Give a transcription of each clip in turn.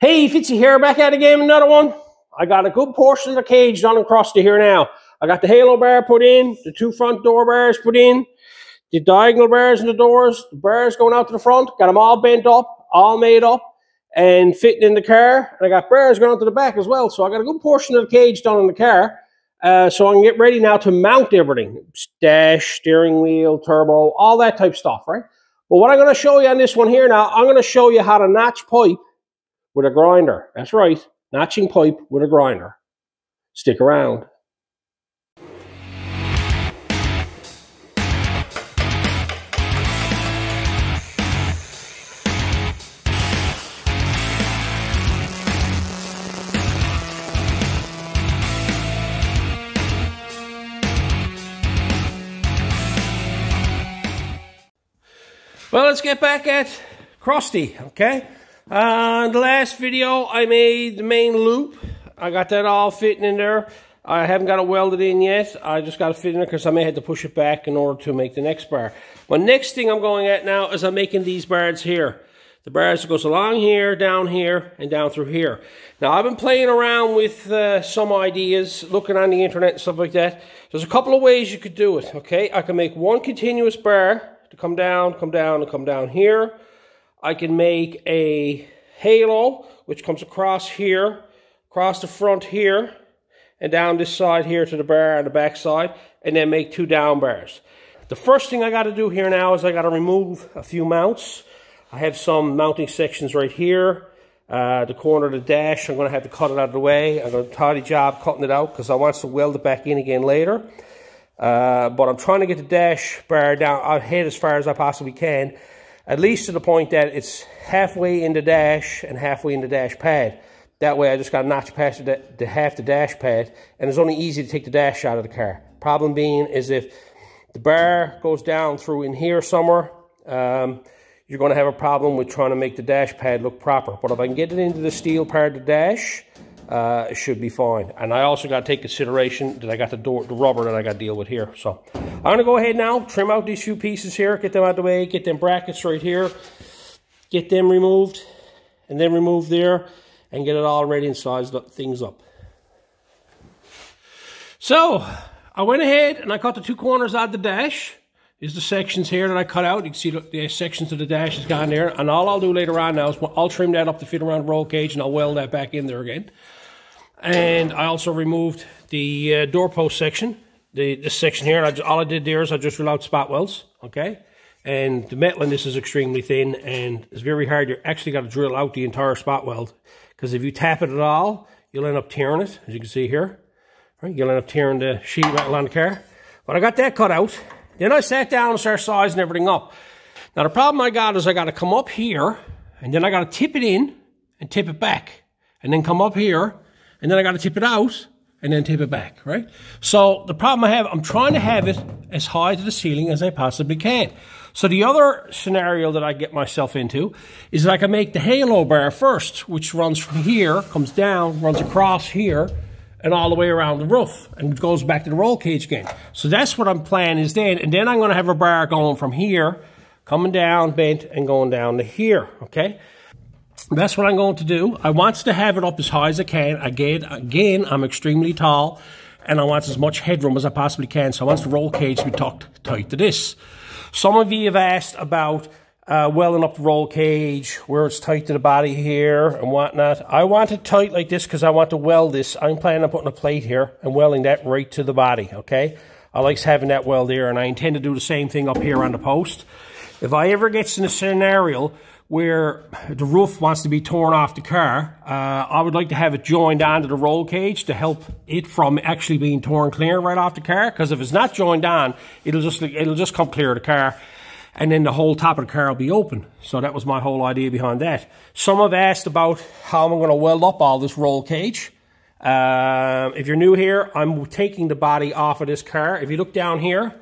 Hey, Fitzee here, back at again, another one. I got a good portion of the cage done across to here now. I got the halo bar put in, the two front door bars put in, the diagonal bars in the doors, the bars going out to the front, got them all bent up, all made up, and fitting in the car. And I got bars going out to the back as well. So I got a good portion of the cage done in the car. Uh, so I can get ready now to mount everything. Dash, steering wheel, turbo, all that type stuff, right? But what I'm going to show you on this one here now, I'm going to show you how to notch pipe with a grinder. That's right, notching pipe with a grinder. Stick around. Well, let's get back at Crusty, okay? Uh, the last video, I made the main loop. I got that all fitting in there. I haven't got it welded in yet. I just got to fit in there because I may have to push it back in order to make the next bar. But next thing I'm going at now is I'm making these bars here. The bars goes along here, down here, and down through here. Now, I've been playing around with uh, some ideas, looking on the internet and stuff like that. There's a couple of ways you could do it, okay? I can make one continuous bar to come down, come down, and come down here. I can make a halo, which comes across here, across the front here, and down this side here to the bar on the back side, and then make two down bars. The first thing I got to do here now is I got to remove a few mounts. I have some mounting sections right here. Uh, the corner of the dash, I'm going to have to cut it out of the way. I'm going to tidy job cutting it out because I want to weld it back in again later. Uh, but I'm trying to get the dash bar down ahead as far as I possibly can at least to the point that it's halfway in the dash and halfway in the dash pad. That way I just got to notch past the, the half the dash pad and it's only easy to take the dash out of the car. Problem being is if the bar goes down through in here somewhere, um, you're going to have a problem with trying to make the dash pad look proper. But if I can get it into the steel part of the dash, uh, should be fine. And I also got to take consideration that I got the door, the rubber that I got to deal with here. So I'm going to go ahead now, trim out these few pieces here, get them out of the way, get them brackets right here, get them removed, and then remove there, and get it all ready and size things up. So I went ahead and I cut the two corners out of the dash. These the sections here that I cut out. You can see the, the sections of the dash is gone there. And all I'll do later on now is I'll trim that up to fit around the roll cage and I'll weld that back in there again. And I also removed the uh, doorpost section, the this section here. I just, all I did there is I just drilled out spot welds, okay? And the metal in this is extremely thin and it's very hard. You actually got to drill out the entire spot weld because if you tap it at all, you'll end up tearing it, as you can see here. Right? You'll end up tearing the sheet metal on the car. But I got that cut out. Then I sat down and started sizing everything up. Now the problem I got is I got to come up here and then I got to tip it in and tip it back and then come up here and then I got to tip it out and then tip it back, right? So the problem I have, I'm trying to have it as high to the ceiling as I possibly can. So the other scenario that I get myself into is that I can make the halo bar first, which runs from here, comes down, runs across here, and all the way around the roof and goes back to the roll cage again. So that's what I'm planning is then, and then I'm going to have a bar going from here, coming down, bent, and going down to here, okay? That's what I'm going to do. I want to have it up as high as I can. Again, again, I'm extremely tall, and I want as much headroom as I possibly can. So I want the roll cage to be tucked tight to this. Some of you have asked about uh, welling up the roll cage where it's tight to the body here and whatnot. I want it tight like this because I want to weld this. I'm planning on putting a plate here and welding that right to the body, okay? I like having that weld there, and I intend to do the same thing up here on the post. If I ever get in a scenario where the roof wants to be torn off the car, uh, I would like to have it joined onto the roll cage to help it from actually being torn clear right off the car. Because if it's not joined on, it'll just it'll just come clear of the car, and then the whole top of the car will be open. So that was my whole idea behind that. Some have asked about how I'm going to weld up all this roll cage. Uh, if you're new here, I'm taking the body off of this car. If you look down here,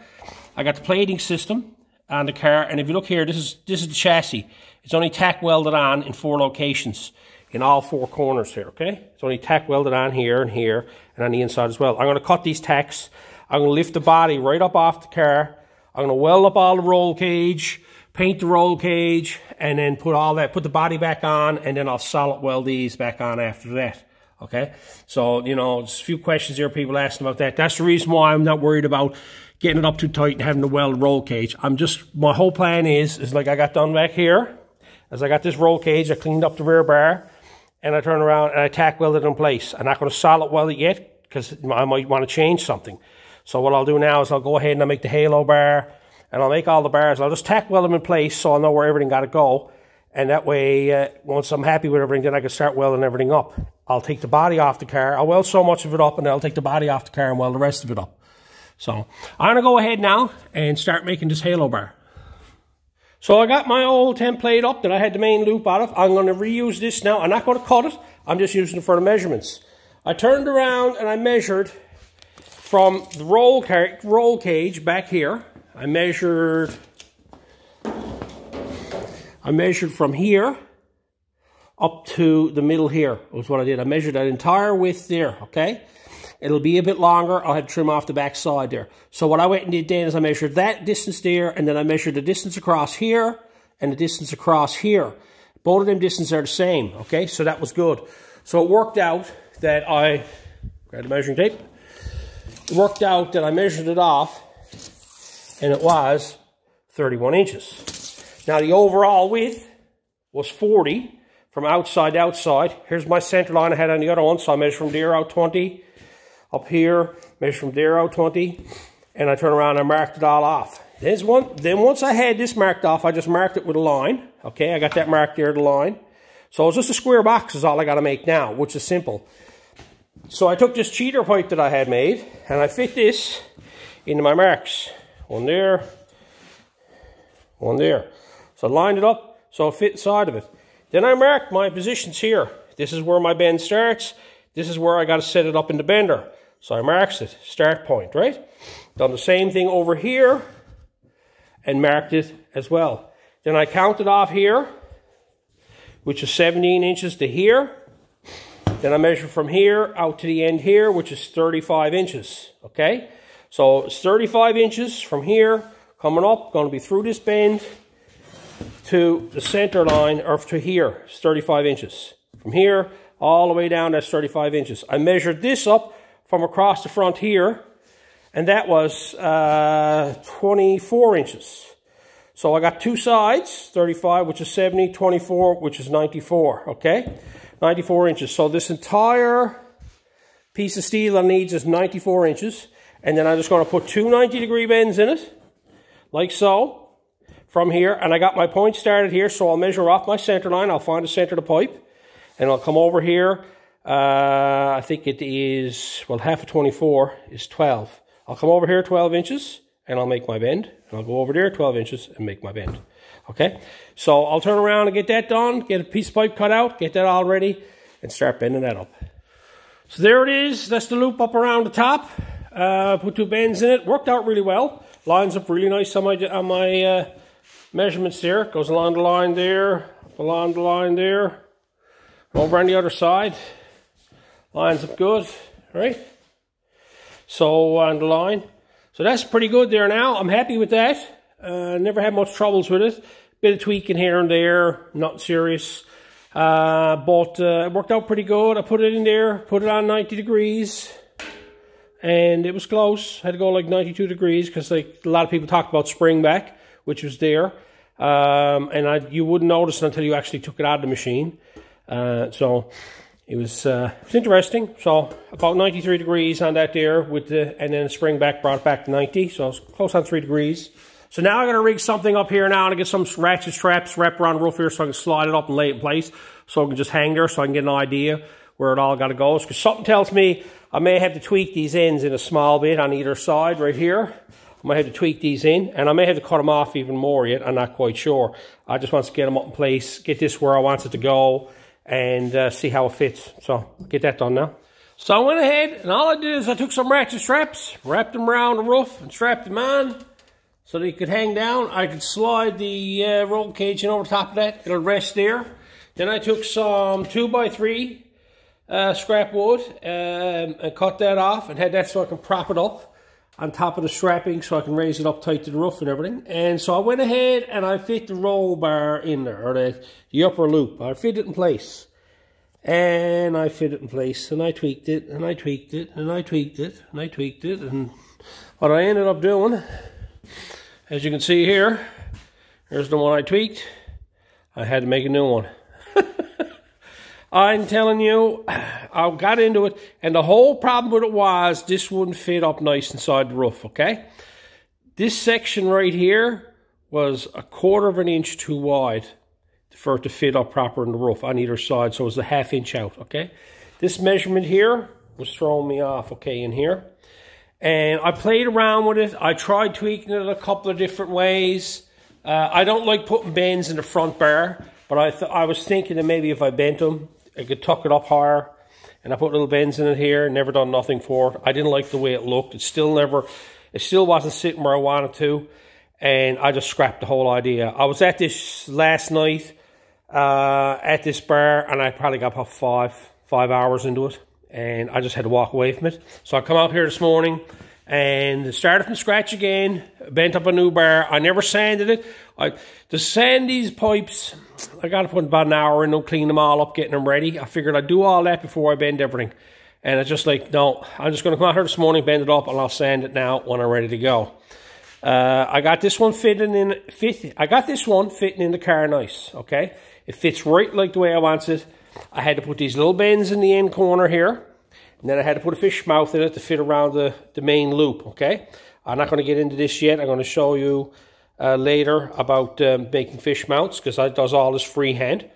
I got the plating system on the car, and if you look here, this is this is the chassis. It's only tack welded on in four locations in all four corners here, okay? It's only tack welded on here and here and on the inside as well. I'm going to cut these tacks. I'm going to lift the body right up off the car. I'm going to weld up all the roll cage, paint the roll cage, and then put all that, put the body back on, and then I'll solid weld these back on after that. Okay, so you know, there's a few questions here, people asking about that. That's the reason why I'm not worried about getting it up too tight and having to weld roll cage. I'm just my whole plan is is like I got done back here, as I got this roll cage, I cleaned up the rear bar, and I turn around and I tack weld it in place. I'm not going to solid weld it yet because I might want to change something. So what I'll do now is I'll go ahead and I'll make the halo bar, and I'll make all the bars. I'll just tack weld them in place so I'll know where everything got to go. And that way, uh, once I'm happy with everything, then I can start welding everything up. I'll take the body off the car. I'll weld so much of it up, and then I'll take the body off the car and weld the rest of it up. So I'm going to go ahead now and start making this halo bar. So I got my old template up that I had the main loop out of. I'm going to reuse this now. I'm not going to cut it. I'm just using it for the measurements. I turned around and I measured from the roll, roll cage back here. I measured I measured from here up to the middle here was what I did. I measured that entire width there, okay? It'll be a bit longer. I'll have to trim off the back side there. So what I went and did then is I measured that distance there, and then I measured the distance across here and the distance across here. Both of them distances are the same, okay? So that was good. So it worked out that I, grab the measuring tape, worked out that I measured it off, and it was 31 inches. Now the overall width was 40 from outside to outside. Here's my center line I had on the other one, so I measure from there out 20. Up here, measure from there out 20. And I turn around and marked it all off. There's one, then once I had this marked off, I just marked it with a line. Okay, I got that marked there, the line. So it's just a square box is all I got to make now, which is simple. So I took this cheater pipe that I had made, and I fit this into my marks. One there, one there. So I lined it up so it fit inside of it. Then I marked my positions here. This is where my bend starts. This is where I got to set it up in the bender. So I marked it, start point, right? Done the same thing over here and marked it as well. Then I counted off here, which is 17 inches to here. Then I measure from here out to the end here, which is 35 inches, okay? So it's 35 inches from here, coming up, going to be through this bend, to the center line, or to here, it's 35 inches. From here all the way down, that's 35 inches. I measured this up from across the front here, and that was uh, 24 inches. So I got two sides, 35, which is 70, 24, which is 94, okay? 94 inches. So this entire piece of steel I needs is 94 inches. And then I'm just going to put two 90 degree bends in it, like so from here, and I got my point started here, so I'll measure off my center line. I'll find the center of the pipe, and I'll come over here. Uh, I think it is, well, half of 24 is 12. I'll come over here 12 inches, and I'll make my bend. And I'll go over there 12 inches and make my bend. Okay, so I'll turn around and get that done, get a piece of pipe cut out, get that all ready, and start bending that up. So there it is. That's the loop up around the top. Uh, put two bends in it. Worked out really well. Lines up really nice on my, on my uh, measurements there. Goes along the line there, along the line there. Over on the other side. Lines up good, right? So on the line. So that's pretty good there now. I'm happy with that. Uh, never had much troubles with it. Bit of tweaking here and there, not serious. Uh, but uh, it worked out pretty good. I put it in there, put it on 90 degrees, and it was close. Had to go like 92 degrees because like a lot of people talked about spring back which was there. Um, and I, you wouldn't notice until you actually took it out of the machine. Uh, so it was, uh, it was interesting. So about 93 degrees on that there with the, and then spring back brought it back to 90. So it was close on three degrees. So now I got to rig something up here now and get some ratchet straps wrapped around the roof here so I can slide it up and lay it in place. So I can just hang there so I can get an idea where it all got to go. Because something tells me I may have to tweak these ends in a small bit on either side right here. I might have to tweak these in, and I may have to cut them off even more yet. I'm not quite sure. I just want to get them up in place, get this where I want it to go, and uh, see how it fits. So, get that done now. So I went ahead, and all I did is I took some ratchet straps, wrapped them around the roof, and strapped them on so they could hang down. I could slide the uh, roll cage in over top of that. It'll rest there. Then I took some 2x3 uh, scrap wood um, and cut that off and had that so I can prop it up on top of the strapping so I can raise it up tight to the roof and everything. And so I went ahead and I fit the roll bar in there, or the, the upper loop. I fit it in place. And I fit it in place, and I tweaked it, and I tweaked it, and I tweaked it, and I tweaked it, and what I ended up doing, as you can see here, here's the one I tweaked. I had to make a new one. I'm telling you, I got into it, and the whole problem with it was this wouldn't fit up nice inside the roof, okay? This section right here was a quarter of an inch too wide for it to fit up proper in the roof on either side, so it was a half inch out, okay? This measurement here was throwing me off, okay, in here. And I played around with it. I tried tweaking it a couple of different ways. Uh, I don't like putting bends in the front bar, but I, I was thinking that maybe if I bent them, I could tuck it up higher. And I put little bends in it here, never done nothing for it. I didn't like the way it looked. It still never, it still wasn't sitting where I wanted to. And I just scrapped the whole idea. I was at this last night uh, at this bar and I probably got about five, five hours into it. And I just had to walk away from it. So I come out here this morning and started from scratch again, bent up a new bar. I never sanded it. I to sand these pipes, I got to put about an hour in them, clean them all up, getting them ready. I figured I'd do all that before I bend everything. And it's just like, no, I'm just going to come out here this morning, bend it up, and I'll sand it now when I'm ready to go. Uh, I got this one fitting in, fit, I got this one fitting in the car nice, okay? It fits right like the way I want it. I had to put these little bends in the end corner here. And then I had to put a fish mouth in it to fit around the, the main loop, okay? I'm not going to get into this yet. I'm going to show you uh, later about um, making fish mouths because I does all this freehand.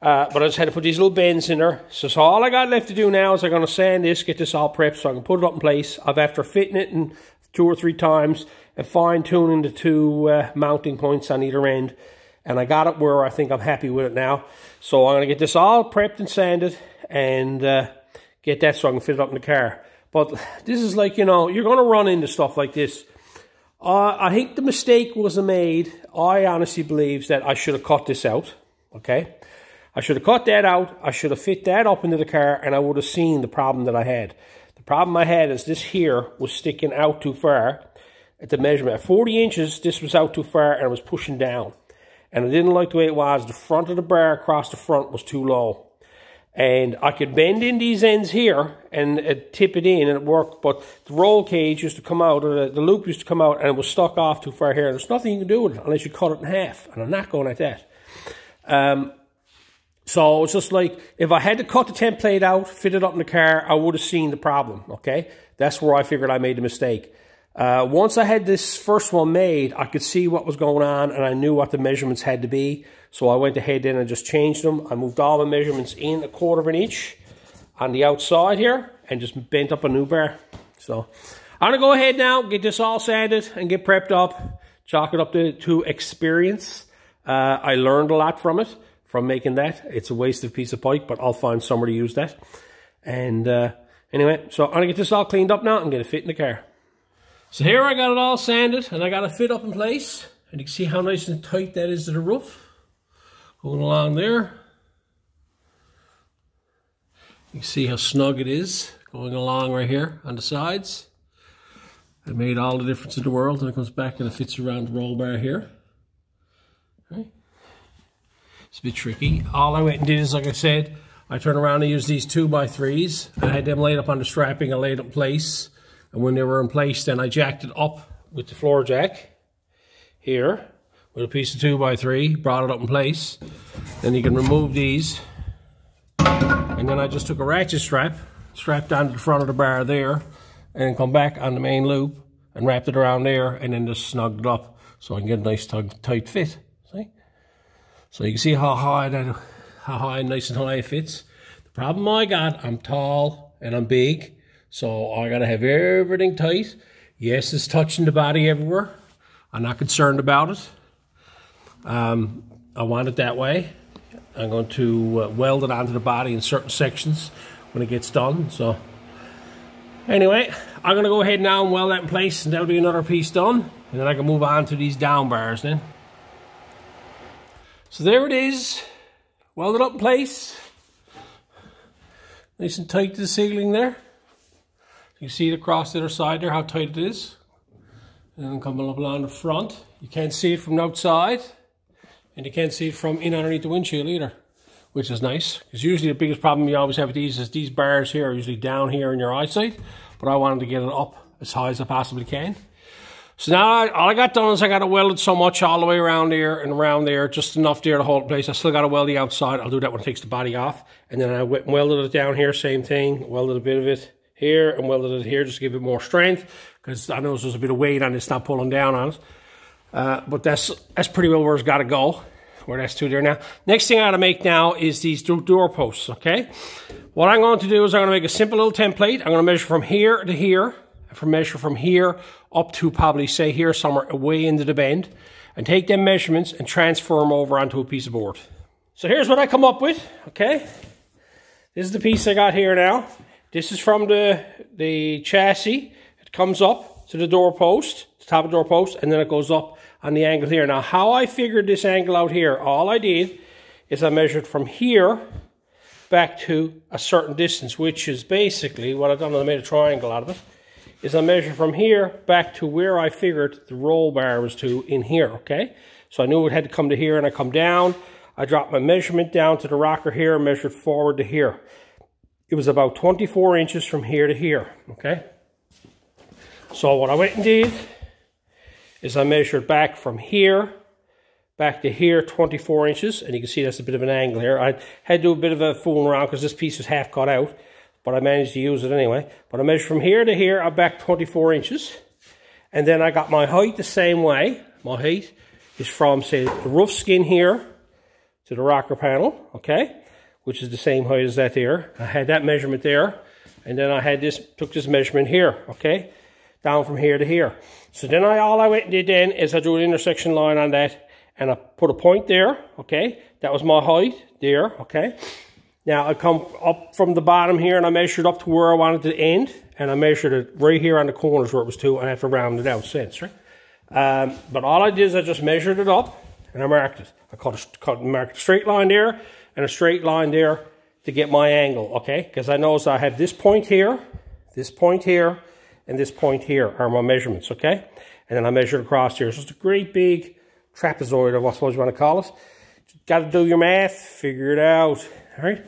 Uh, but I just had to put these little bends in there. So, so all I got left to do now is I'm going to sand this, get this all prepped so I can put it up in place. I've after fitting it in two or three times and fine tuning the two uh, mounting points on either end. And I got it where I think I'm happy with it now. So I'm going to get this all prepped and sanded and uh, get that so I can fit it up in the car. But this is like, you know, you're going to run into stuff like this. Uh, I think the mistake was made. I honestly believe that I should have cut this out. Okay. I should have cut that out. I should have fit that up into the car and I would have seen the problem that I had. The problem I had is this here was sticking out too far at the measurement. At 40 inches, this was out too far and it was pushing down. And I didn't like the way it was. The front of the bar across the front was too low. And I could bend in these ends here and uh, tip it in and it worked. But the roll cage used to come out, or the, the, loop used to come out and it was stuck off too far here. There's nothing you can do with it unless you cut it in half. And I'm not going like that. Um, so it's just like, if I had to cut the template out, fit it up in the car, I would have seen the problem, okay? That's where I figured I made the mistake. Uh, once I had this first one made, I could see what was going on and I knew what the measurements had to be. So I went ahead and just changed them. I moved all the measurements in a quarter of an inch on the outside here and just bent up a new bar. So I'm going to go ahead now, get this all sanded and get prepped up, chalk it up to, to experience. Uh, I learned a lot from it, from making that. It's a wasted piece of pipe, but I'll find somewhere to use that. And uh, anyway, so I'm going to get this all cleaned up now and get it fit in the car. So here I got it all sanded and I got it fit up in place. And you can see how nice and tight that is to the roof. Going along there. You can see how snug it is going along right here on the sides. It made all the difference in the world and it comes back and it fits around the roll bar here. It's a bit tricky. All I went and did is, like I said, I turned around and used these 2 by 3s I had them laid up on the strapping. I laid in place. And when they were in place, then I jacked it up with the floor jack here with a piece of 2 by 3 brought it up in place. Then you can remove these. And then I just took a ratchet strap, strapped onto the front of the bar there, and come back on the main loop and wrapped it around there and then just snugged it up so I can get a nice tight fit. See? So you can see how high that how high nice and high it fits. The problem I got, I'm tall and I'm big so I gotta have everything tight. Yes, it's touching the body everywhere. I'm not concerned about it. Um, I want it that way. I'm going to uh, weld it onto the body in certain sections when it gets done. So anyway, I'm to go ahead now and weld that in place and that'll be another piece done. And then I can move on to these down bars then. So there it is. Welded up in place. Nice and tight to the ceiling there. You see it across the other side there, how tight it is. And then coming up along the front. You can't see it from the outside. And you can't see it from in underneath the windshield either. Which is nice. Because usually the biggest problem you always have with these is these bars here are usually down here in your eyesight. But I wanted to get it up as high as I possibly can. So now I, all I got done is I got to weld it so much all the way around there and around there, just enough there to hold place. I still got to weld the outside. I'll do that when it takes the body off. And then I went welded it down here, same thing. Welded a bit of it here and welded it here just to give it more strength because I know there's a bit of weight on it, it's not pulling down on it. Uh, but that's that's pretty well where it's got to go. Where that's to there now. Next thing I got to make now is these door posts, okay? What I'm going to do is I'm going to make a simple little template. I'm going to measure from here to here, from measure from here up to probably say here somewhere away into the bend, and take them measurements and transfer them over onto a piece of board. So here's what I come up with, okay? This is the piece I got here now. This is from the, the chassis. It comes up to the door post, the top of the door post, and then it goes up on the angle here. Now, how I figured this angle out here, all I did is I measured from here back to a certain distance, which is basically what I've done. I made a triangle out of it. Is I measured from here back to where I figured the roll bar was to in here, okay? So I knew it had to come to here and I come down. I dropped my measurement down to the rocker here measured forward to here it was about 24 inches from here to here, okay? So what I went and did is I measured back from here back to here 24 inches and you can see that's a bit of an angle here. I had to do a bit of a fooling around because this piece was half cut out but I managed to use it anyway. But I measured from here to here I'm back 24 inches and then I got my height the same way. My height is from say the roof skin here to the rocker panel okay which is the same height as that there. I had that measurement there, and then I had this, took this measurement here, okay? Down from here to here. So then I, all I went and did then is I drew an intersection line on that, and I put a point there, okay? That was my height there, okay? Now I come up from the bottom here and I measured up to where I wanted to end, and I measured it right here on the corners where it was two, and I have to round it out since, right? Um, but all I did is I just measured it up, and I marked it. I cut a, cut, marked a straight line there, and a straight line there to get my angle, okay? Because I notice I have this point here, this point here, and this point here are my measurements, okay? And then I measured across here. So it's a great big trapezoid, or what suppose you want to call it. Got to do your math, figure it out, all right?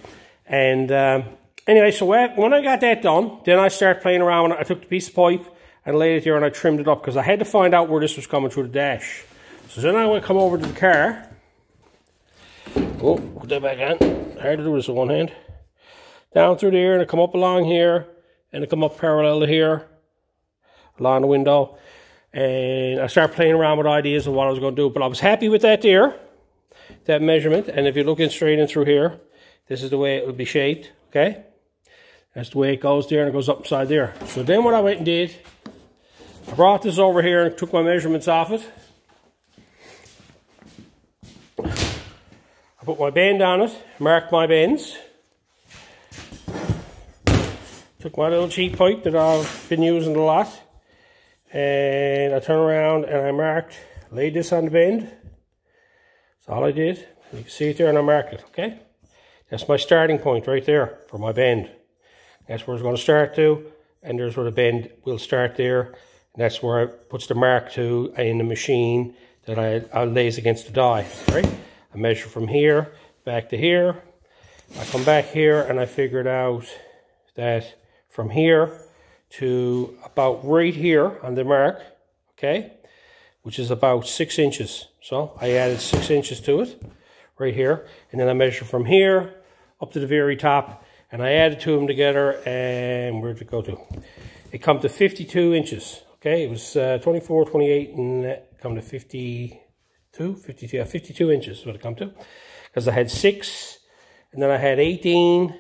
And um, anyway, so when I got that done, then I started playing around. I took the piece of pipe and laid it here and I trimmed it up because I had to find out where this was coming through the dash. So then I went come over to the car Oh, put that back on. Hard to do this with one hand. Down through the there, and I come up along here, and I come up parallel to here, along the window. And I start playing around with ideas of what I was going to do. But I was happy with that there, that measurement. And if you're looking straight in through here, this is the way it would be shaped, okay? That's the way it goes there, and it goes up inside there. So then what I went and did, I brought this over here and took my measurements off it. I put my bend on it, mark my bends. Took my little cheap pipe that I've been using a lot. And I turn around and I marked, laid this on the bend. That's all I did. You can see it there and I marked it, okay? That's my starting point right there for my bend. That's where it's going to start to. And there's where the bend will start there. And that's where it puts the mark to in the machine that I, I lays against the die, right? I measure from here back to here. I come back here and I figured out that from here to about right here on the mark, okay, which is about six inches. So I added six inches to it right here. And then I measure from here up to the very top and I added two of them together and where did it go to? It come to 52 inches. Okay, it was uh, 24, 28 and come to 50, 52, yeah, 52 inches is what it come to. Because I had six, and then I had 18,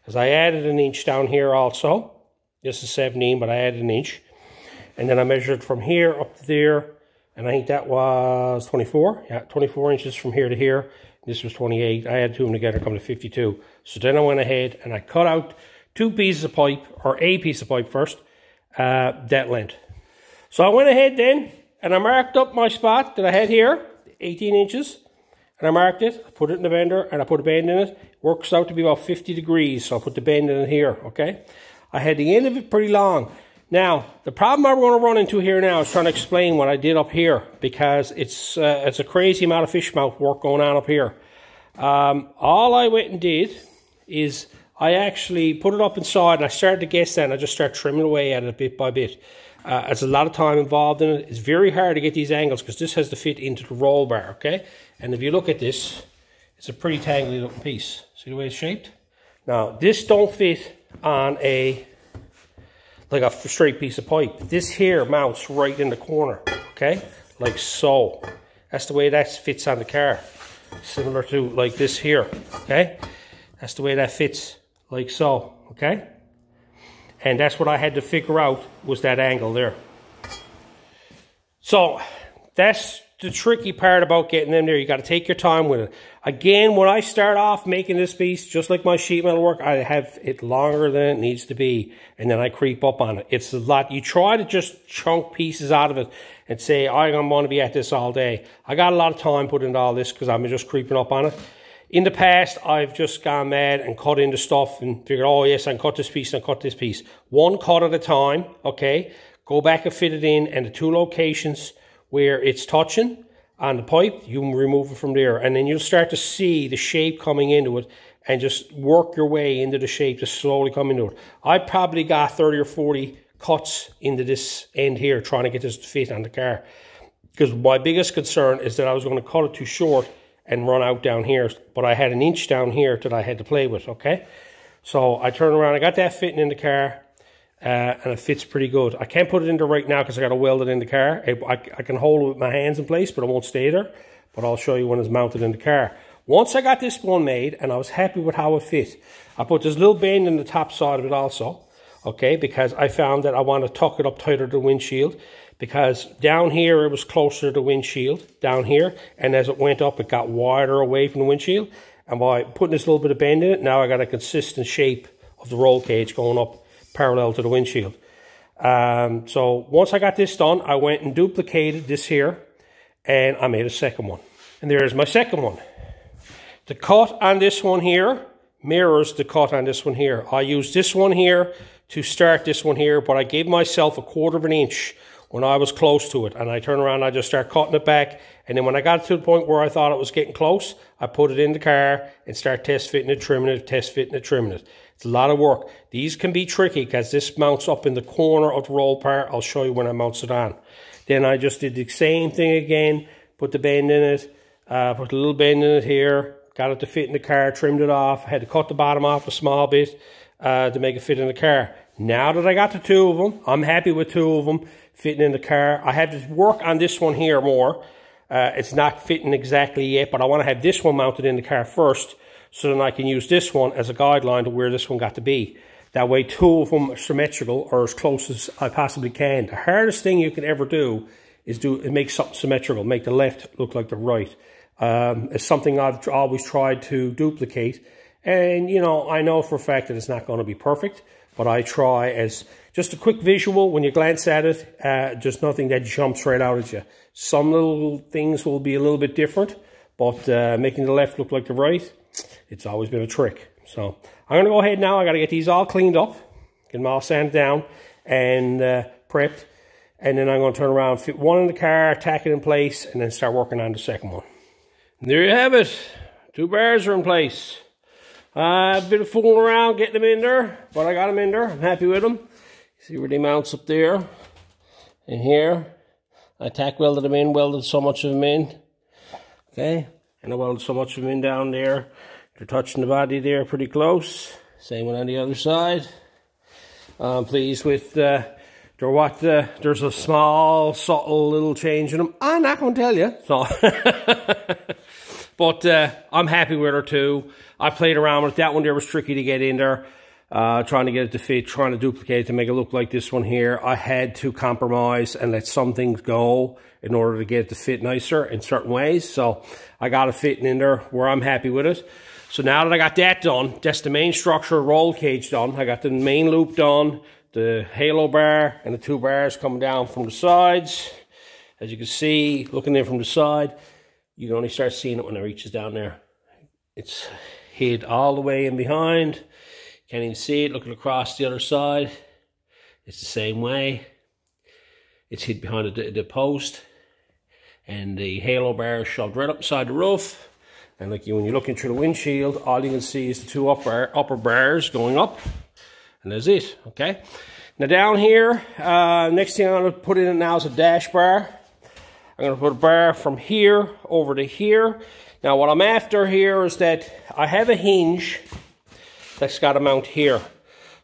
because I added an inch down here also. This is 17, but I added an inch. And then I measured from here up to there, and I think that was 24. Yeah, 24 inches from here to here. This was 28. I had two of them together, come to 52. So then I went ahead and I cut out two pieces of pipe, or a piece of pipe first, uh, that length. So I went ahead then and I marked up my spot that I had here, 18 inches, and I marked it, I put it in the bender, and I put a bend in it. Works out to be about 50 degrees, so I'll put the bend in here, okay? I had the end of it pretty long. Now, the problem I'm going to run into here now is trying to explain what I did up here because it's uh, it's a crazy amount of fish mouth work going on up here. Um, all I went and did is I actually put it up inside and I started to guess that and I just started trimming away at it bit by bit. Uh, there's a lot of time involved in it. It's very hard to get these angles because this has to fit into the roll bar, okay? And if you look at this, it's a pretty tangly looking piece. See the way it's shaped? Now, this don't fit on a like a straight piece of pipe. This here mounts right in the corner, okay? Like so. That's the way that fits on the car. Similar to like this here, okay? That's the way that fits, like so, okay? And that's what I had to figure out was that angle there. So, that's the tricky part about getting them there. You got to take your time with it. Again, when I start off making this piece, just like my sheet metal work, I have it longer than it needs to be, and then I creep up on it. It's a lot. You try to just chunk pieces out of it and say, I'm going to be at this all day. I got a lot of time put into all this because I'm just creeping up on it. In the past, I've just gone mad and cut into stuff and figured, oh yes, I can cut this piece and I cut this piece. One cut at a time, okay? Go back and fit it in, and the two locations where it's touching on the pipe, you can remove it from there. And then you'll start to see the shape coming into it and just work your way into the shape to slowly come into it. I probably got 30 or 40 cuts into this end here trying to get this to fit on the car. Because my biggest concern is that I was going to cut it too short and run out down here. But I had an inch down here that I had to play with, okay? So I turned around, I got that fitting in the car uh, and it fits pretty good. I can't put it in there right now because I got to weld it in the car. I, I, I, can hold it with my hands in place, but it won't stay there. But I'll show you when it's mounted in the car. Once I got this one made and I was happy with how it fit, I put this little bend in the top side of it also, okay, because I found that I want to tuck it up tighter to the windshield because down here it was closer to the windshield, down here, and as it went up it got wider away from the windshield. And by putting this little bit of bend in it, now I got a consistent shape of the roll cage going up parallel to the windshield. Um, so once I got this done, I went and duplicated this here and I made a second one. And there's my second one. The cut on this one here mirrors the cut on this one here. I used this one here to start this one here, but I gave myself a quarter of an inch when I was close to it. And I turn around I just start cutting it back. And then when I got to the point where I thought it was getting close, I put it in the car and start test fitting it, trimming it, test fitting it, trimming it. It's a lot of work. These can be tricky because this mounts up in the corner of the roll part. I'll show you when I mount it on. Then I just did the same thing again, put the bend in it, uh, put a little bend in it here, got it to fit in the car, trimmed it off. Had to cut the bottom off a small bit uh, to make it fit in the car. Now that I got the two of them, I'm happy with two of them fitting in the car. I have to work on this one here more. Uh, it's not fitting exactly yet, but I want to have this one mounted in the car first so then I can use this one as a guideline to where this one got to be. That way two of them are symmetrical or as close as I possibly can. The hardest thing you can ever do is do it make something symmetrical, make the left look like the right. Um, it's something I've always tried to duplicate. And, you know, I know for a fact that it's not going to be perfect, but I try as just a quick visual when you glance at it, uh, just nothing that jumps right out at you. Some little things will be a little bit different, but uh, making the left look like the right, it's always been a trick. So I'm going to go ahead now. I got to get these all cleaned up, get them all sanded down and uh, prepped. And then I'm going to turn around, fit one in the car, tack it in place, and then start working on the second one. And there you have it. Two bars are in place. I've uh, been fooling around getting them in there, but I got them in there. I'm happy with them. See where they mounts up there and here. I tack welded them in, welded so much of them in. Okay, and I welded so much of them in down there. They're touching the body there pretty close. Same one on the other side. I'm pleased with uh, there what uh, there's a small subtle little change in them. I'm not going to tell you. So, but uh, I'm happy with her too. I played around with that one. There was tricky to get in there. Uh, trying to get it to fit, trying to duplicate to make it look like this one here. I had to compromise and let some things go in order to get it to fit nicer in certain ways. So I got it fitting in there where I'm happy with it. So now that I got that done, that's the main structure roll cage done. I got the main loop done, the halo bar and the two bars coming down from the sides. As you can see, looking in from the side, you can only start seeing it when it reaches down there. It's hid all the way in behind. Can't even see it. Looking across the other side, it's the same way. It's hid behind the, the post. And the halo bar is shoved right up beside the roof. And like you, when you're looking through the windshield, all you can see is the two upper, upper bars going up. And that's it, okay? Now down here, uh, next thing I'm going to put in now is a dash bar. I'm going to put a bar from here over to here. Now what I'm after here is that I have a hinge that's got a mount here.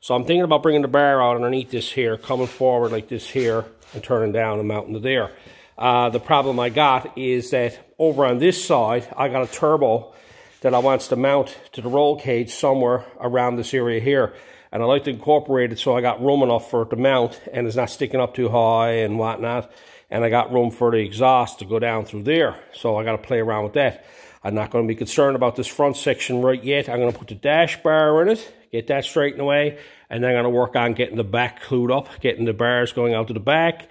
So I'm thinking about bringing the bar out underneath this here, coming forward like this here, and turning down and mounting to there. Uh, the problem I got is that over on this side, I got a turbo that I wants to mount to the roll cage somewhere around this area here. And I like to incorporate it so I got room enough for it to mount and it's not sticking up too high and whatnot. And I got room for the exhaust to go down through there. So I got to play around with that. I'm not going to be concerned about this front section right yet. I'm going to put the dash bar in it, get that straightened away, and then I'm going to work on getting the back clued up, getting the bars going out to the back,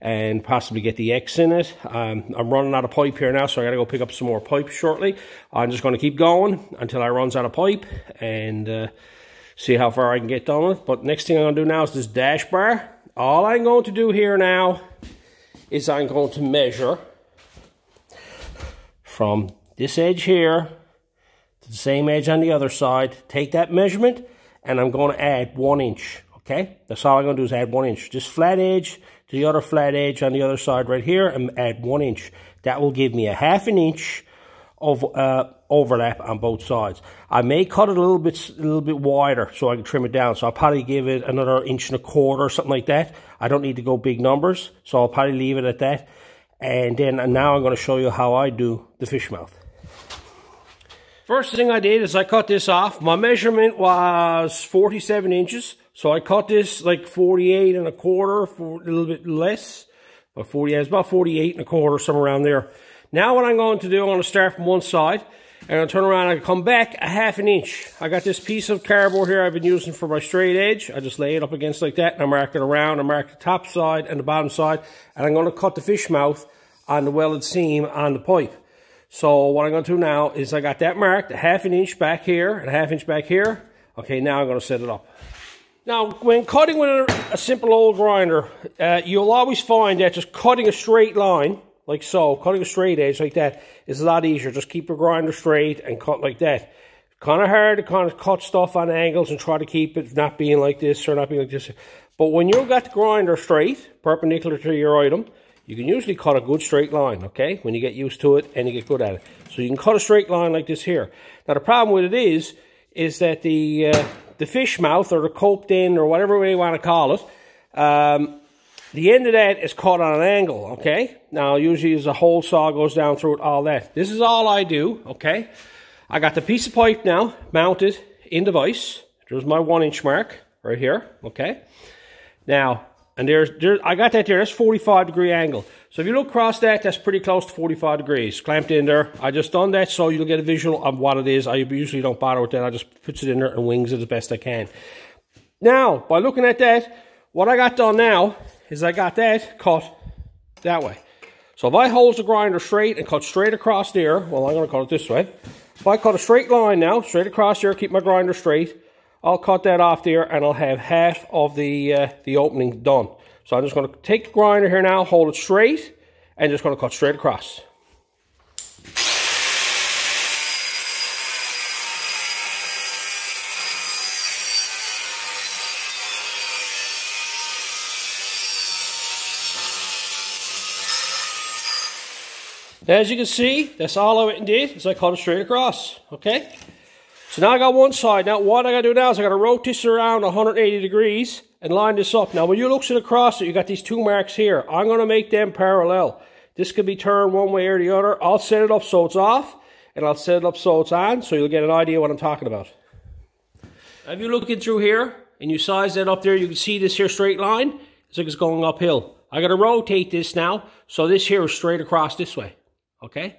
and possibly get the X in it. Um, I'm running out of pipe here now, so I got to go pick up some more pipe shortly. I'm just going to keep going until I runs out of pipe and uh, see how far I can get done with. But next thing I'm going to do now is this dash bar. All I'm going to do here now is I'm going to measure from this edge here to the same edge on the other side. Take that measurement and I'm going to add one inch. Okay, that's all I'm going to do is add one inch. Just flat edge to the other flat edge on the other side right here and add one inch. That will give me a half an inch of uh, overlap on both sides. I may cut it a little bit a little bit wider so I can trim it down. So I'll probably give it another inch and a quarter or something like that. I don't need to go big numbers, so I'll probably leave it at that. And then and now I'm going to show you how I do the fish mouth. First thing I did is I cut this off. My measurement was 47 inches. So I cut this like 48 and a quarter, for a little bit less. But 40, it's about 48 and a quarter, somewhere around there. Now what I'm going to do, I'm going to start from one side. And I'll turn around and come back a half an inch. I got this piece of cardboard here I've been using for my straight edge. I just lay it up against like that and I mark it around. I mark the top side and the bottom side. And I'm going to cut the fish mouth on the welded seam on the pipe. So what I'm going to do now is I got that marked, a half an inch back here and a half inch back here. Okay, now I'm going to set it up. Now, when cutting with a, simple old grinder, uh, you'll always find that just cutting a straight line, like so, cutting a straight edge like that, is a lot easier. Just keep your grinder straight and cut like that. Kind of hard to kind of cut stuff on angles and try to keep it not being like this or not being like this. But when you've got the grinder straight, perpendicular to your item, you can usually cut a good straight line, okay, when you get used to it and you get good at it. So you can cut a straight line like this here. Now the problem with it is, is that the uh, the fish mouth or the coped in or whatever way you want to call it, um, the end of that is cut on an angle, okay? Now usually as a hole saw goes down through it, all that. This is all I do, okay? I got the piece of pipe now mounted in the vise. There's my one inch mark right here, okay? Now, and there's, there, I got that there, that's 45 degree angle. So if you look across that, that's pretty close to 45 degrees. Clamped in there. I just done that so you'll get a visual of what it is. I usually don't bother with that. I just puts it in there and wings it as best I can. Now, by looking at that, what I got done now is I got that cut that way. So if I hold the grinder straight and cut straight across there, well, I'm going to cut it this way. If I cut a straight line now, straight across there, keep my grinder straight, I'll cut that off there and I'll have half of the, uh, the opening done. So I'm just going to take the grinder here now, hold it straight, and just going to cut straight across. As you can see, that's all I went and did, is I cut it straight across, okay? So now I got one side. Now what I got to do now is I got to rotate this around 180 degrees and line this up. Now when you look at across it, you got these two marks here. I'm going to make them parallel. This could be turned one way or the other. I'll set it up so it's off and I'll set it up so it's on so you'll get an idea what I'm talking about. If you're looking through here and you size that up there, you can see this here straight line. It's like it's going uphill. I got to rotate this now so this here is straight across this way. Okay?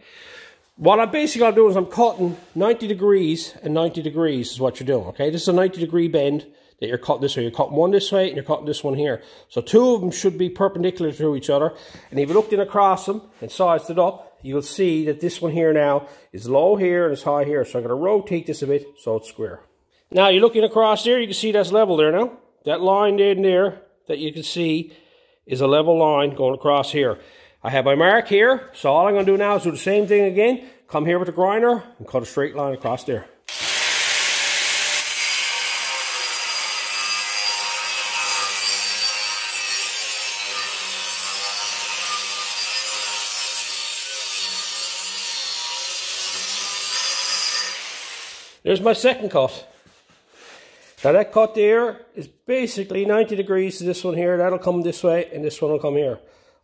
What I'm basically going to do is I'm cutting 90 degrees and 90 degrees is what you're doing, okay? This is a 90 degree bend that you're cutting this way. You're cutting one this way and you're cutting this one here. So two of them should be perpendicular to each other. And if you looked in across them and sized it up, you'll see that this one here now is low here and it's high here. So I'm going to rotate this a bit so it's square. Now you're looking across there, you can see that's level there now. That line in there that you can see is a level line going across here. I have my mark here, so all I'm going to do now is do the same thing again. Come here with the grinder and cut a straight line across there. There's my second cut. Now that cut there is basically 90 degrees to this one here. That'll come this way and this one will come here.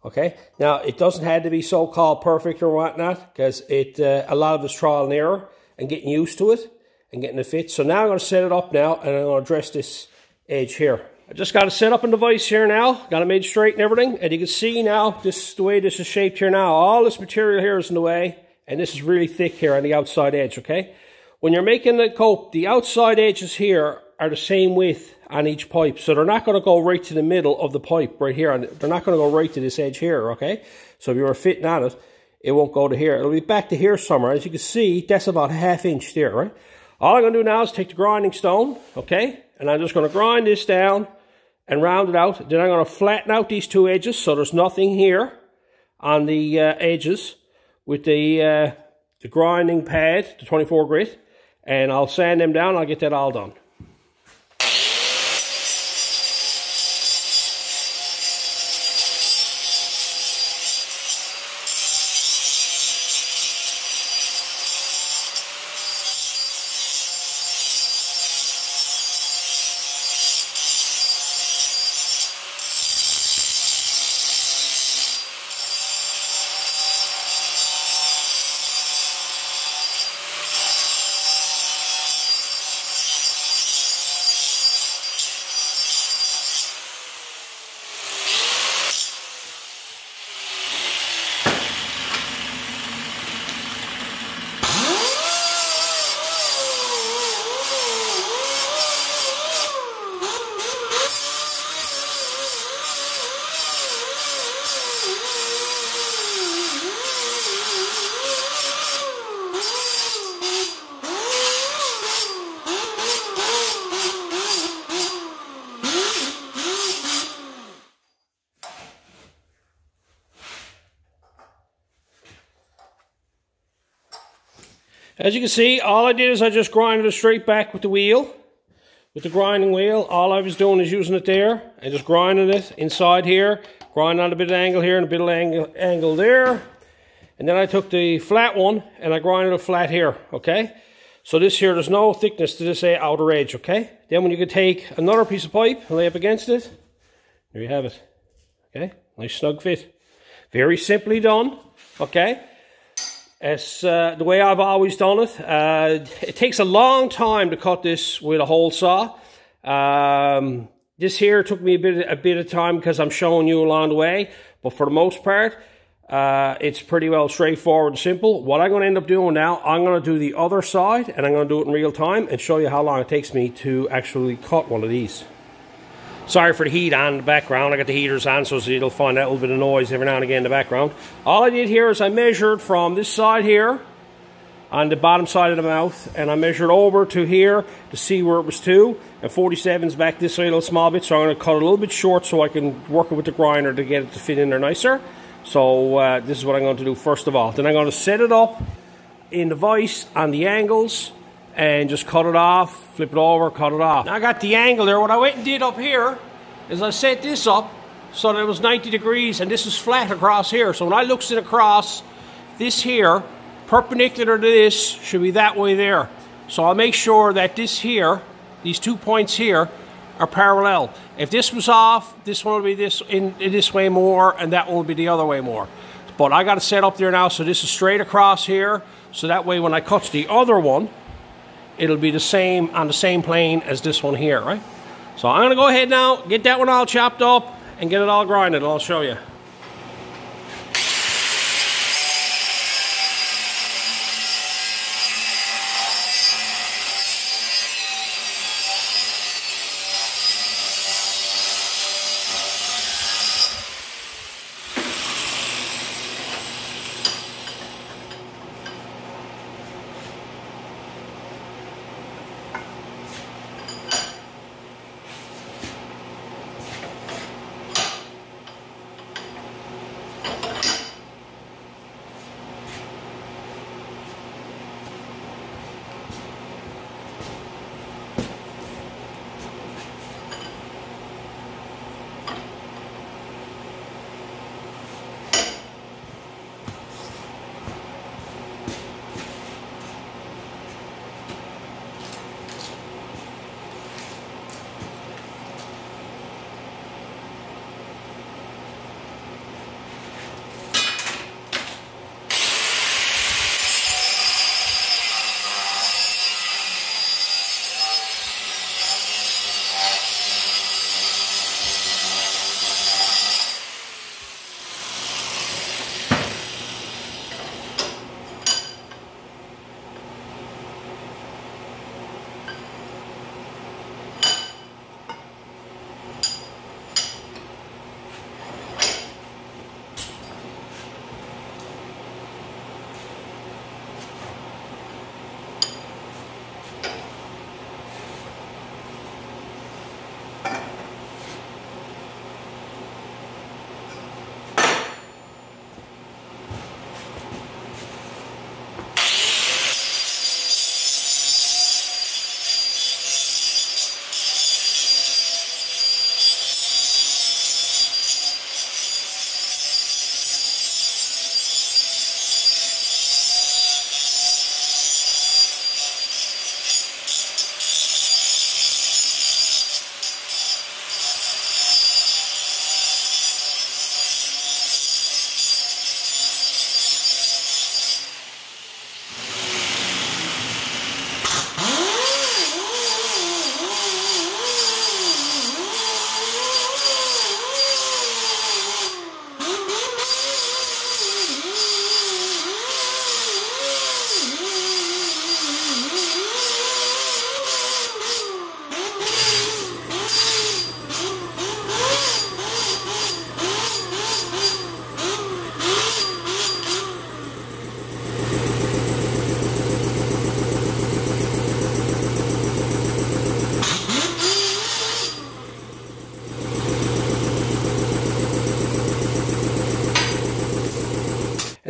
Okay. Now it doesn't have to be so-called perfect or whatnot because it uh, a lot of it's trial and error and getting used to it and getting it fit. So now I'm going to set it up now and I'm going to address this edge here. I just got to set up the vise here now. Got it made straight and everything. And you can see now this the way this is shaped here now. All this material here is in the way and this is really thick here on the outside edge. Okay. When you're making the cope, the outside edges here are the same width on each pipe. So they're not going to go right to the middle of the pipe right here. And they're not going to go right to this edge here, okay? So if you were fitting on it, it won't go to here. It'll be back to here somewhere. As you can see, that's about a half inch there, right? All I'm going to do now is take the grinding stone, okay? And I'm just going to grind this down and round it out. Then I'm going to flatten out these two edges so there's nothing here on the uh, edges with the, uh, the grinding pad, the 24 grit and I'll sand them down I'll get that all done. As you can see, all I did is I just grinded it straight back with the wheel. With the grinding wheel, all I was doing is using it there. and just grinding it inside here. Grinding on a bit of angle here and a bit of angle, angle there. And then I took the flat one and I grinded it flat here, okay? So this here, there's no thickness to this outer edge, okay? Then when you can take another piece of pipe and lay up against it, there you have it, okay? Nice snug fit. Very simply done, okay? It's uh, the way I've always done it. Uh, it takes a long time to cut this with a hole saw. Um, this here took me a bit, a bit of time because I'm showing you along the way. But for the most part, uh, it's pretty well straightforward and simple. What I'm going to end up doing now, I'm going to do the other side and I'm going to do it in real time and show you how long it takes me to actually cut one of these. Sorry for the heat on the background. I got the heaters on, so you'll find that little bit of noise every now and again in the background. All I did here is I measured from this side here on the bottom side of the mouth, and I measured over to here to see where it was to. And 47's back this way a little small bit, so I'm going to cut it a little bit short so I can work it with the grinder to get it to fit in there nicer. So uh, this is what I'm going to do first of all. Then I'm going to set it up in the vise on the angles and just cut it off, flip it over, cut it off. Now I got the angle there. What I went and did up here is I set this up so that it was 90 degrees and this is flat across here. So when I looks it across, this here, perpendicular to this, should be that way there. So I'll make sure that this here, these two points here, are parallel. If this was off, this one will be this in, in this way more, and that one will be the other way more. But I got it set up there now, so this is straight across here. So that way when I cut the other one, it'll be the same on the same plane as this one here, right? So I'm gonna go ahead now, get that one all chopped up and get it all grinded. I'll show you.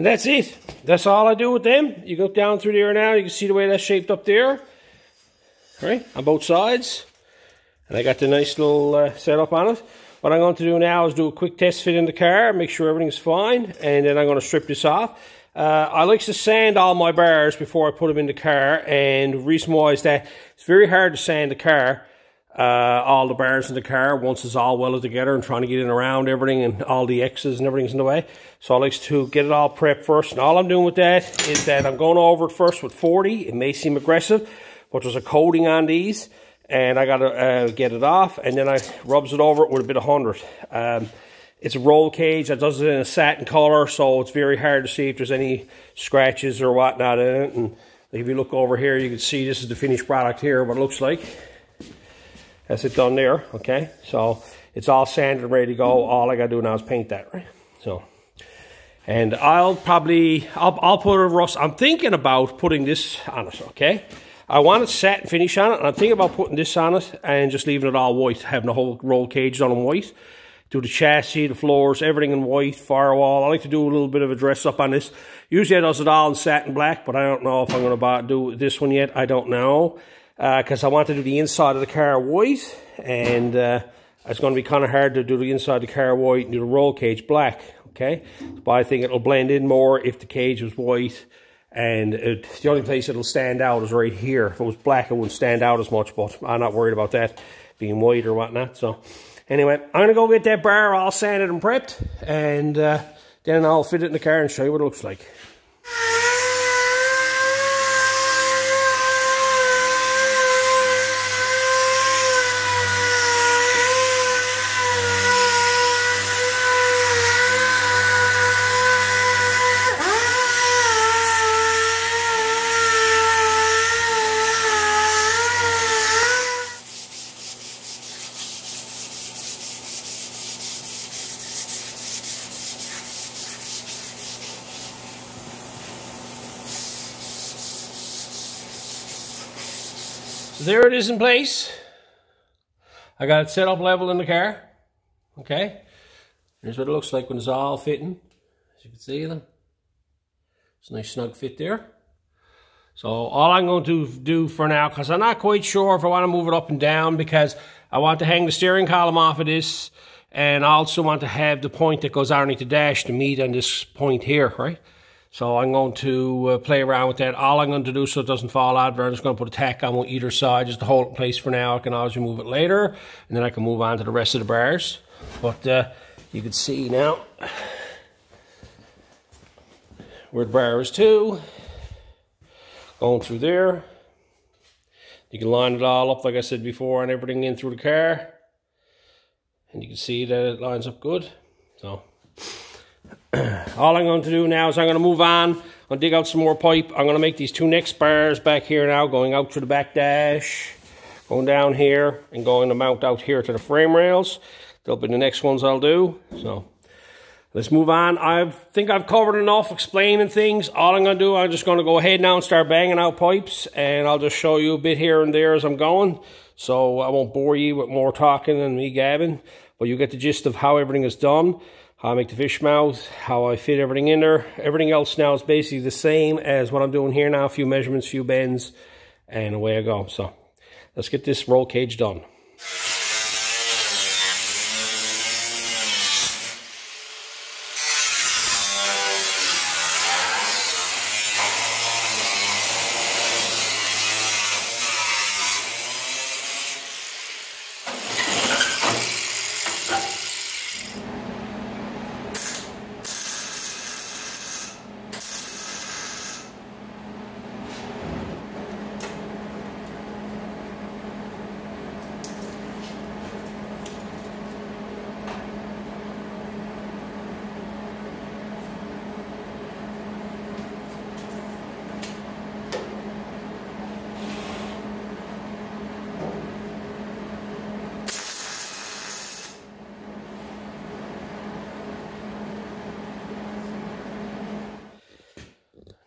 And that's it. That's all I do with them. You go down through there now, you can see the way that's shaped up there. Right, on both sides. And I got the nice little uh, setup on it. What I'm going to do now is do a quick test fit in the car, make sure everything's fine, and then I'm going to strip this off. Uh, I like to sand all my bars before I put them in the car, and the reason why is that it's very hard to sand the car, uh, all the bars in the car once it's all welded together and trying to get in around everything and all the X's and everything's in the way. So I like to get it all prepped first, and all I'm doing with that is that I'm going over it first with 40. It may seem aggressive, but there's a coating on these and I got to uh, get it off and then I rubs it over it with a bit of 100. Um, it's a roll cage that does it in a satin color so it's very hard to see if there's any scratches or whatnot in it and if you look over here you can see this is the finished product here what it looks like. That's it done there okay so it's all sanded and ready to go all I got to do now is paint that right so and I'll probably I'll, I'll put a rust I'm thinking about putting this on it okay I want it satin finish on it, and I'm thinking about putting this on it and just leaving it all white, having the whole roll cage on in white. Do the chassis, the floors, everything in white, firewall. I like to do a little bit of a dress up on this. Usually I does it all in satin black, but I don't know if I'm going to do this one yet. I don't know, because uh, I want to do the inside of the car white, and uh, it's going to be kind of hard to do the inside of the car white and do the roll cage black, okay? But I think it'll blend in more if the cage was white and it, the only place it'll stand out is right here. If it was black, it wouldn't stand out as much, but I'm not worried about that being white or whatnot. So anyway, I'm going to go get that bar all sanded and prepped, and uh, then I'll fit it in the car and show you what it looks like. There it is in place. I got it set up level in the car. Okay. Here's what it looks like when it's all fitting. As you can see them. It's a nice snug fit there. So all I'm going to do for now, because I'm not quite sure if I want to move it up and down, because I want to hang the steering column off of this, and I also want to have the point that goes underneath the dash to meet on this point here, right? So I'm going to uh, play around with that. All I'm going to do so it doesn't fall out, I'm just going to put a tack on either side just to hold it in place for now. I can always remove it later, and then I can move on to the rest of the bars. But uh, you can see now where the bar is too. Going through there. You can line it all up, like I said before, and everything in through the car. And you can see that it lines up good. So all I'm going to do now is I'm going to move on. I'll dig out some more pipe. I'm going to make these two next bars back here now, going out to the back dash, going down here, and going to mount out here to the frame rails. They'll be the next ones I'll do. So let's move on. I think I've covered enough explaining things. All I'm going to do, I'm just going to go ahead now and start banging out pipes, and I'll just show you a bit here and there as I'm going. So I won't bore you with more talking and me gabbing, but you get the gist of how everything is done I make the fish mouth, how I fit everything in there. Everything else now is basically the same as what I'm doing here now. A few measurements, few bends, and away I go. So let's get this roll cage done.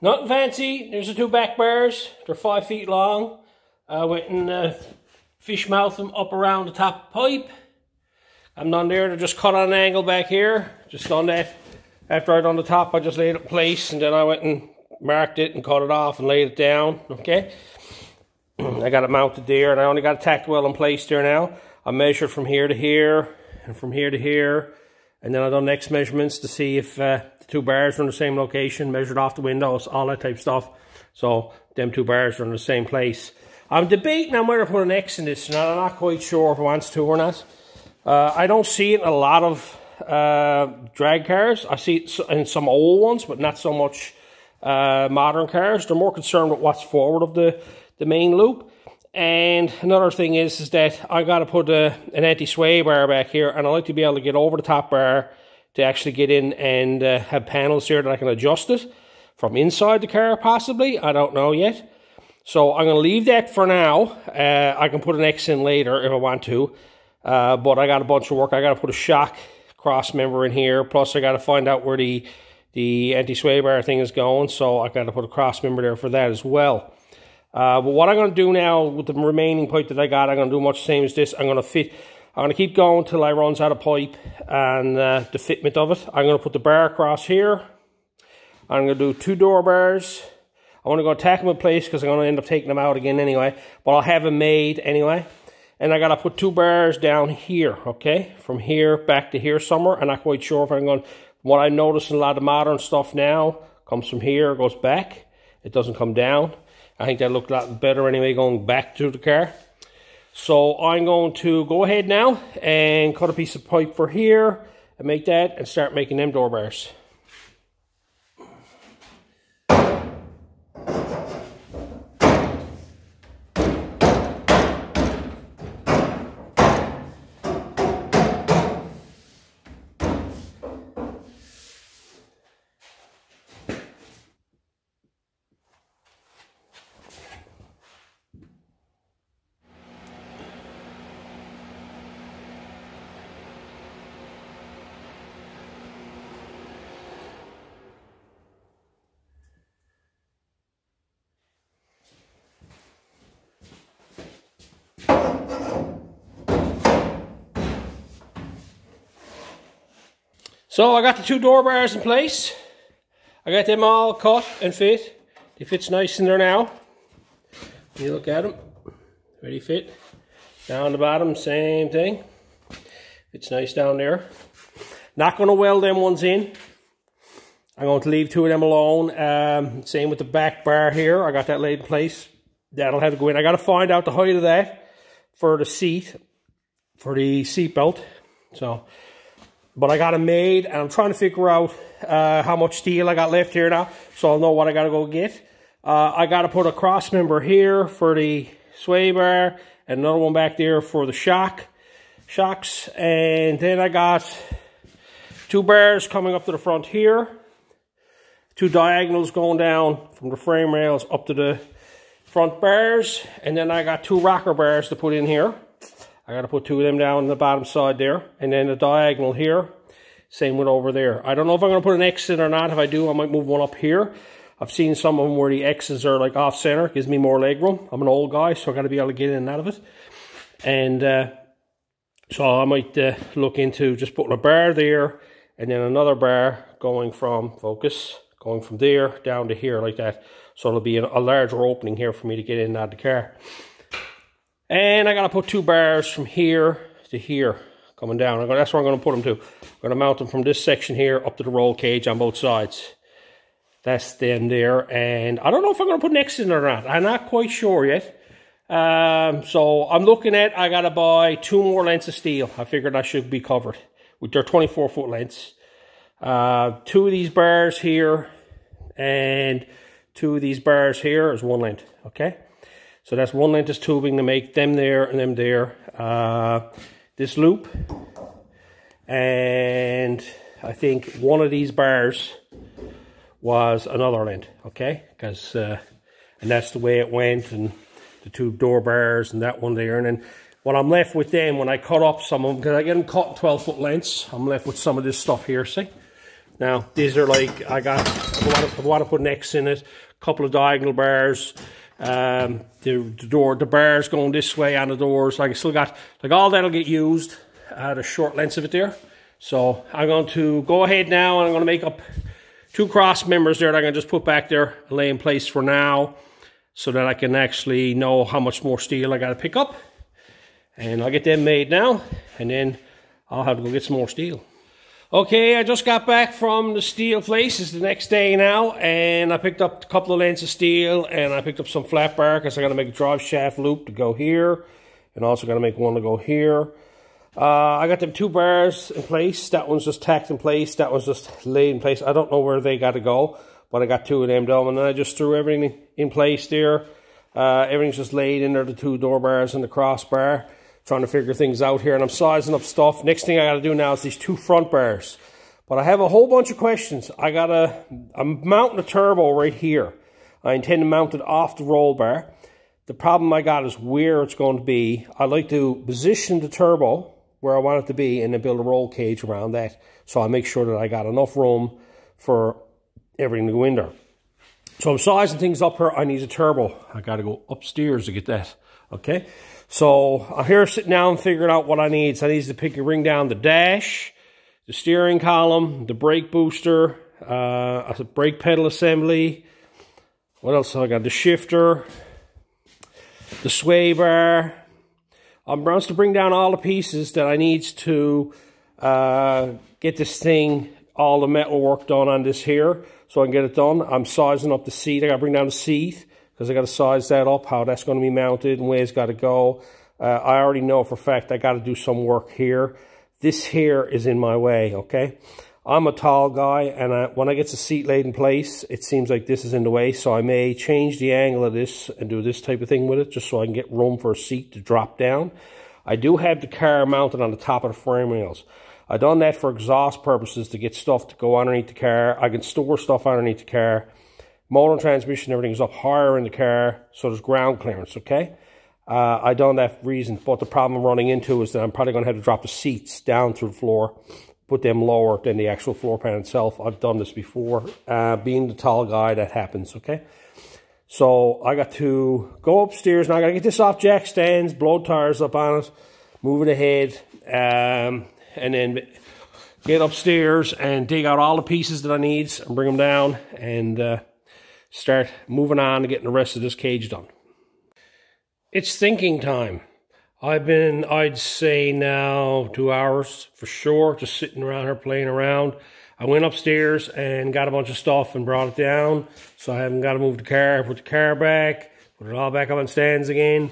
Nothing fancy. There's the two back bars. They're five feet long. I went and uh, fish mouth them up around the top pipe. I'm done there. They're just cut on an angle back here. Just done that After I done the top, I just laid it in place and then I went and marked it and cut it off and laid it down, okay? I got it mounted there and I only got it tacked well in place there now. I measured from here to here and from here to here and then I done next measurements to see if uh, the two bars are in the same location, measured off the windows, all that type stuff. So them two bars are in the same place. I'm debating on whether to put an X in this, and I'm not quite sure if it wants to or not. Uh, I don't see it in a lot of uh, drag cars. I see it in some old ones, but not so much uh, modern cars. They're more concerned with what's forward of the, the main loop. And another thing is, is that I got to put a, an anti-sway bar back here, and I like to be able to get over the top bar to actually get in and uh, have panels here that I can adjust it from inside the car, possibly. I don't know yet. So I'm going to leave that for now. Uh, I can put an X in later if I want to. Uh, but I got a bunch of work. I got to put a shock cross member in here. Plus, I got to find out where the the anti-sway bar thing is going. So I got to put a cross member there for that as well. Uh, but what I'm going to do now with the remaining pipe that I got, I'm going to do much the same as this. I'm going to fit, I'm going to keep going till I runs out of pipe and uh, the fitment of it. I'm going to put the bar across here. I'm going to do two door bars. I want to go tack them in place because I'm going to end up taking them out again anyway. But I'll have them made anyway. And I got to put two bars down here, okay? From here back to here somewhere. I'm not quite sure if I'm going... What I notice in a lot of modern stuff now comes from here, goes back. It doesn't come down. I think that looked a lot better anyway going back to the car. So I'm going to go ahead now and cut a piece of pipe for here and make that and start making them door bars. So I got the two door bars in place. I got them all cut and fit. They fits nice in there now. You look at them. Ready fit. Down the bottom, same thing. It's nice down there. Not going to weld them ones in. I'm going to leave two of them alone. Um, same with the back bar here. I got that laid in place. That'll have to go in. I got to find out the height of that for the seat, for the seat belt. So but I got it made and I'm trying to figure out uh, how much steel I got left here now. So I'll know what I got to go get. Uh, I got to put a cross member here for the sway bar and another one back there for the shock shocks. And then I got two bars coming up to the front here. Two diagonals going down from the frame rails up to the front bars. And then I got two rocker bars to put in here. I got to put two of them down on the bottom side there. And then the diagonal here. Same with over there. I don't know if I'm going to put an X in or not. If I do, I might move one up here. I've seen some of them where the X's are like off center. Gives me more leg room. I'm an old guy, so i got to be able to get in and out of it. And uh, so I might uh, look into just putting a bar there and then another bar going from focus, going from there down to here like that. So it'll be a larger opening here for me to get in and out of the car. And I got to put two bars from here to here coming down. Gonna, that's where I'm going to put them to. I'm going to mount them from this section here up to the roll cage on both sides. That's them there. And I don't know if I'm going to put next in or not. I'm not quite sure yet. Um, so I'm looking at, I got to buy two more lengths of steel. I figured I should be covered with their 24 foot lengths. Uh, two of these bars here and two of these bars here is one length. Okay. So that's one length of tubing to make them there and them there. Uh, this loop. And I think one of these bars was another length, okay? Because, uh, and that's the way it went, and the two door bars and that one there. And then what I'm left with then, when I cut up some of them, because I get them cut 12 foot lengths, I'm left with some of this stuff here, see? Now, these are like, I got, I want to, put an X in it, a couple of diagonal bars, um, the, the, door, the bars going this way and the doors. Like I still got, like all that'll get used. Uh, the short lengths of it there. So I'm going to go ahead now and I'm going to make up two cross members there that I'm going to just put back there and lay in place for now so that I can actually know how much more steel I got to pick up. And I'll get them made now and then I'll have to go get some more steel. Okay, I just got back from the steel place. It's the next day now, and I picked up a couple of lengths of steel, and I picked up some flat bar because I got to make a drive shaft loop to go here, and also got to make one to go here. Uh, I got them two bars in place. That one's just tacked in place. That one's just laid in place. I don't know where they got to go, but I got two of them done, and then I just threw everything in place there. Uh, everything's just laid in there, the two door bars and the crossbar trying to figure things out here and I'm sizing up stuff. Next thing I got to do now is these two front bars. But I have a whole bunch of questions. I got to, I'm mounting a turbo right here. I intend to mount it off the roll bar. The problem I got is where it's going to be. I like to position the turbo where I want it to be and then build a roll cage around that. So I make sure that I got enough room for everything to go in there. So I'm sizing things up here. I need a turbo. I got to go upstairs to get that. Okay. So I'm here sitting down and figuring out what I need. So I need to pick a ring down the dash, the steering column, the brake booster, uh, a brake pedal assembly. What else have I got? The shifter, the sway bar. I'm going to bring down all the pieces that I need to uh, get this thing, all the metal work done on this here so I can get it done. I'm sizing up the seat. I got to bring down the seat because I got to size that up, how that's going to be mounted and where it's got to go. Uh, I already know for a fact I got to do some work here. This here is in my way, okay? I'm a tall guy, and I, when I get the seat laid in place, it seems like this is in the way, so I may change the angle of this and do this type of thing with it, just so I can get room for a seat to drop down. I do have the car mounted on the top of the frame rails. I've done that for exhaust purposes to get stuff to go underneath the car. I can store stuff underneath the car motor and transmission, everything is up higher in the car, so there's ground clearance, okay? Uh, I done that reason, but the problem I'm running into is that I'm probably going to have to drop the seats down through the floor, put them lower than the actual floor pan itself. I've done this before. Uh, being the tall guy, that happens, okay? So I got to go upstairs. Now I got to get this off jack stands, blow tires up on it, move it ahead, um, and then get upstairs and dig out all the pieces that I need and bring them down and... Uh, start moving on to getting the rest of this cage done. It's thinking time. I've been, I'd say now, two hours for sure, just sitting around here playing around. I went upstairs and got a bunch of stuff and brought it down. So I haven't got to move the car, put the car back, put it all back up on stands again,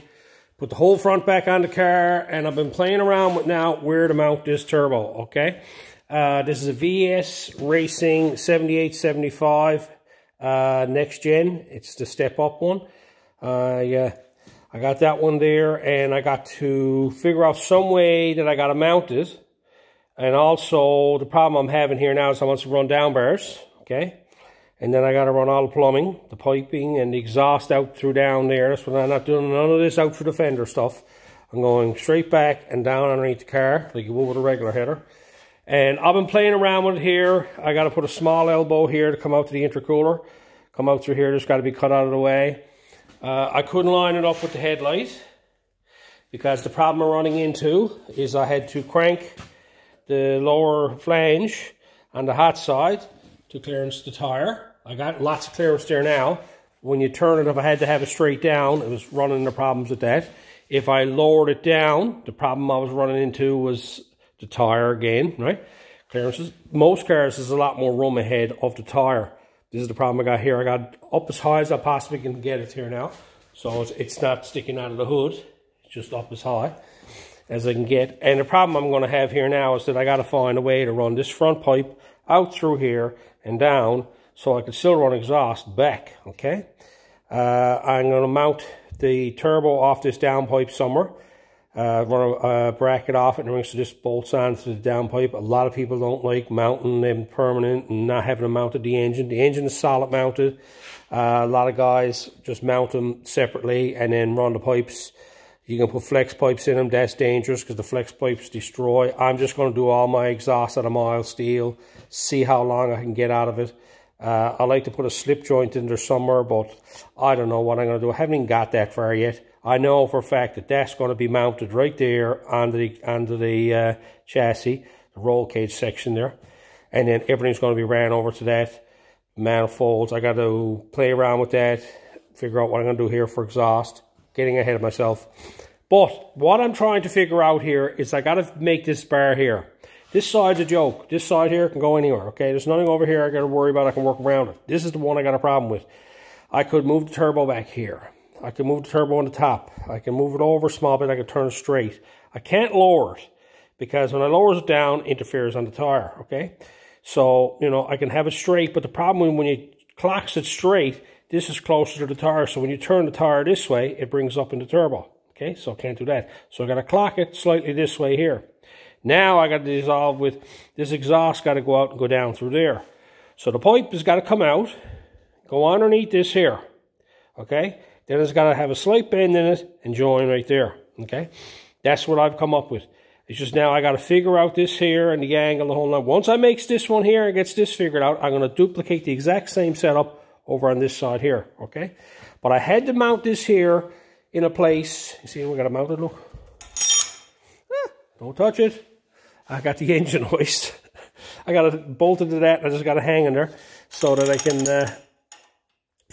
put the whole front back on the car, and I've been playing around with now where to mount this turbo, okay? Uh, this is a VS Racing 7875 uh, next gen. It's the step up one. Uh, yeah, I got that one there, and I got to figure out some way that I got to mount it. And also, the problem I'm having here now is I want to run down bars, okay? And then I got to run all the plumbing, the piping, and the exhaust out through down there. That's what I'm not doing none of this out through the fender stuff. I'm going straight back and down underneath the car, like you would with a regular header. And I've been playing around with it here. I got to put a small elbow here to come out to the intercooler. Come out through here, just got to be cut out of the way. Uh, I couldn't line it up with the headlight because the problem I'm running into is I had to crank the lower flange on the hot side to clearance the tire. I got lots of clearance there now. When you turn it, if I had to have it straight down, it was running into problems with that. If I lowered it down, the problem I was running into was the tire again, right? Clearances. Most cars, there's a lot more room ahead of the tire. This is the problem I got here. I got up as high as I possibly can get it here now. So it's, it's not sticking out of the hood. It's just up as high as I can get. And the problem I'm going to have here now is that I got to find a way to run this front pipe out through here and down so I can still run exhaust back, okay? Uh, I'm going to mount the turbo off this downpipe somewhere uh, run a, bracket off it and it just bolts onto the downpipe. A lot of people don't like mounting them permanent and not having them mounted the engine. The engine is solid mounted. Uh, a lot of guys just mount them separately and then run the pipes. You can put flex pipes in them. That's dangerous because the flex pipes destroy. I'm just going to do all my exhaust out of mild steel. See how long I can get out of it. Uh, I like to put a slip joint in there somewhere, but I don't know what I'm going to do. I haven't even got that far yet. I know for a fact that that's going to be mounted right there under the, onto the uh, chassis. the roll cage section there. And then everything's going to be ran over to that manifolds. I got to play around with that, figure out what I'm going to do here for exhaust. Getting ahead of myself. But what I'm trying to figure out here is I got to make this bar here. This side's a joke. This side here can go anywhere, okay? There's nothing over here I got to worry about. I can work around it. This is the one I got a problem with. I could move the turbo back here. I can move the turbo on the top. I can move it over a small bit. I can turn it straight. I can't lower it because when I lower it down, it interferes on the tire, okay? So, you know, I can have it straight, but the problem when you clocks it straight, this is closer to the tire. So when you turn the tire this way, it brings up in the turbo. Okay, so I can't do that. So I got to clock it slightly this way here. Now I got to dissolve with this exhaust got to go out and go down through there. So the pipe has got to come out, go underneath this here. Okay, then it's got to have a slight bend in it and join right there. Okay, that's what I've come up with. It's just now I got to figure out this here and the angle, the whole lot. Once I makes this one here and gets this figured out, I'm going to duplicate the exact same setup over on this side here. Okay, but I had to mount this here in a place. You see, we got to mount it. Look, ah, don't touch it. I got the engine hoist. I got it bolted to that. I just got it hanging there so that I can uh,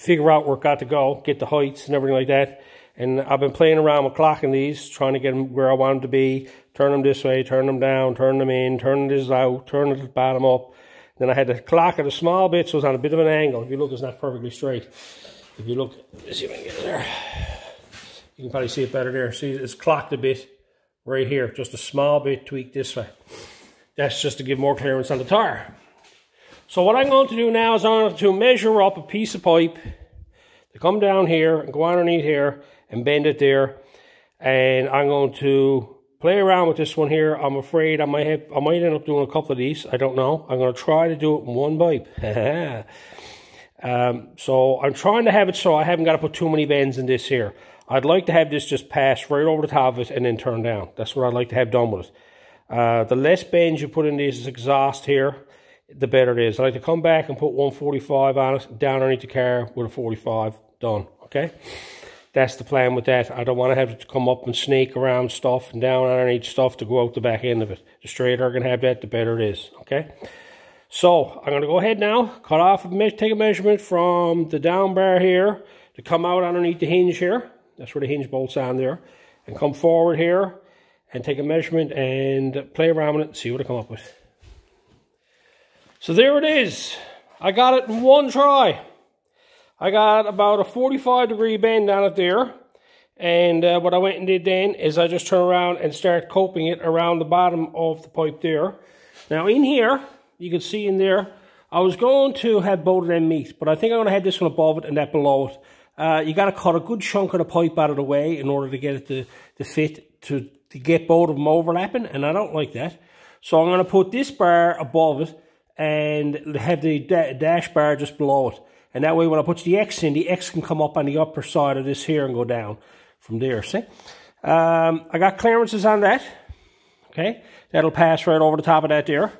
figure out where it got to go, get the heights and everything like that. And I've been playing around with clocking these, trying to get them where I want them to be. Turn them this way, turn them down, turn them in, turn this out, turn the bottom up. Then I had to clock it a small bit so it's on a bit of an angle. If you look, it's not perfectly straight. If you look, let's see if I can get it there. You can probably see it better there. See, it's clocked a bit right here. Just a small bit tweaked this way. That's just to give more clearance on the tire. So what I'm going to do now is I'm going to measure up a piece of pipe to come down here and go underneath here and bend it there. And I'm going to play around with this one here. I'm afraid I might have, I might end up doing a couple of these. I don't know. I'm going to try to do it in one pipe. um, so I'm trying to have it so I haven't got to put too many bends in this here. I'd like to have this just pass right over the top of it and then turn down. That's what I'd like to have done with it. Uh, the less bends you put in this exhaust here, the better it is. I like to come back and put 145 on it, down underneath the car with a 45, done, okay? That's the plan with that. I don't want to have to come up and snake around stuff and down underneath stuff to go out the back end of it. The straighter I can have that, the better it is, okay? So, I'm going to go ahead now, cut off, take a measurement from the down bar here to come out underneath the hinge here. That's where the hinge bolts on there. And come forward here and take a measurement and play around with it and see what I come up with. So there it is. I got it in one try. I got about a 45 degree bend on it there. And uh, what I went and did then is I just turn around and start coping it around the bottom of the pipe there. Now in here, you can see in there, I was going to have both of them meet, but I think I'm going to have this one above it and that below it. Uh, you got to cut a good chunk of the pipe out of the way in order to get it to, to fit, to, to get both of them overlapping, and I don't like that. So I'm going to put this bar above it and have the da dash bar just below it. And that way when I put the X in, the X can come up on the upper side of this here and go down from there, see? Um, I got clearances on that, okay? That'll pass right over the top of that there.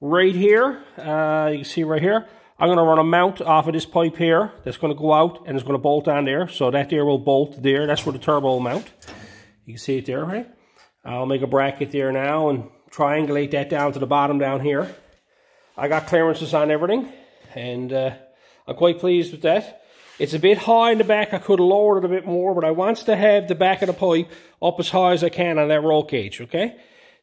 Right here, uh, you can see right here, I'm going to run a mount off of this pipe here that's going to go out and it's going to bolt on there. So that there will bolt there. That's where the turbo will mount. You can see it there, right? I'll make a bracket there now and triangulate that down to the bottom down here. I got clearances on everything and uh, I'm quite pleased with that. It's a bit high in the back. I could have lowered it a bit more, but I wants to have the back of the pipe up as high as I can on that roll cage, okay?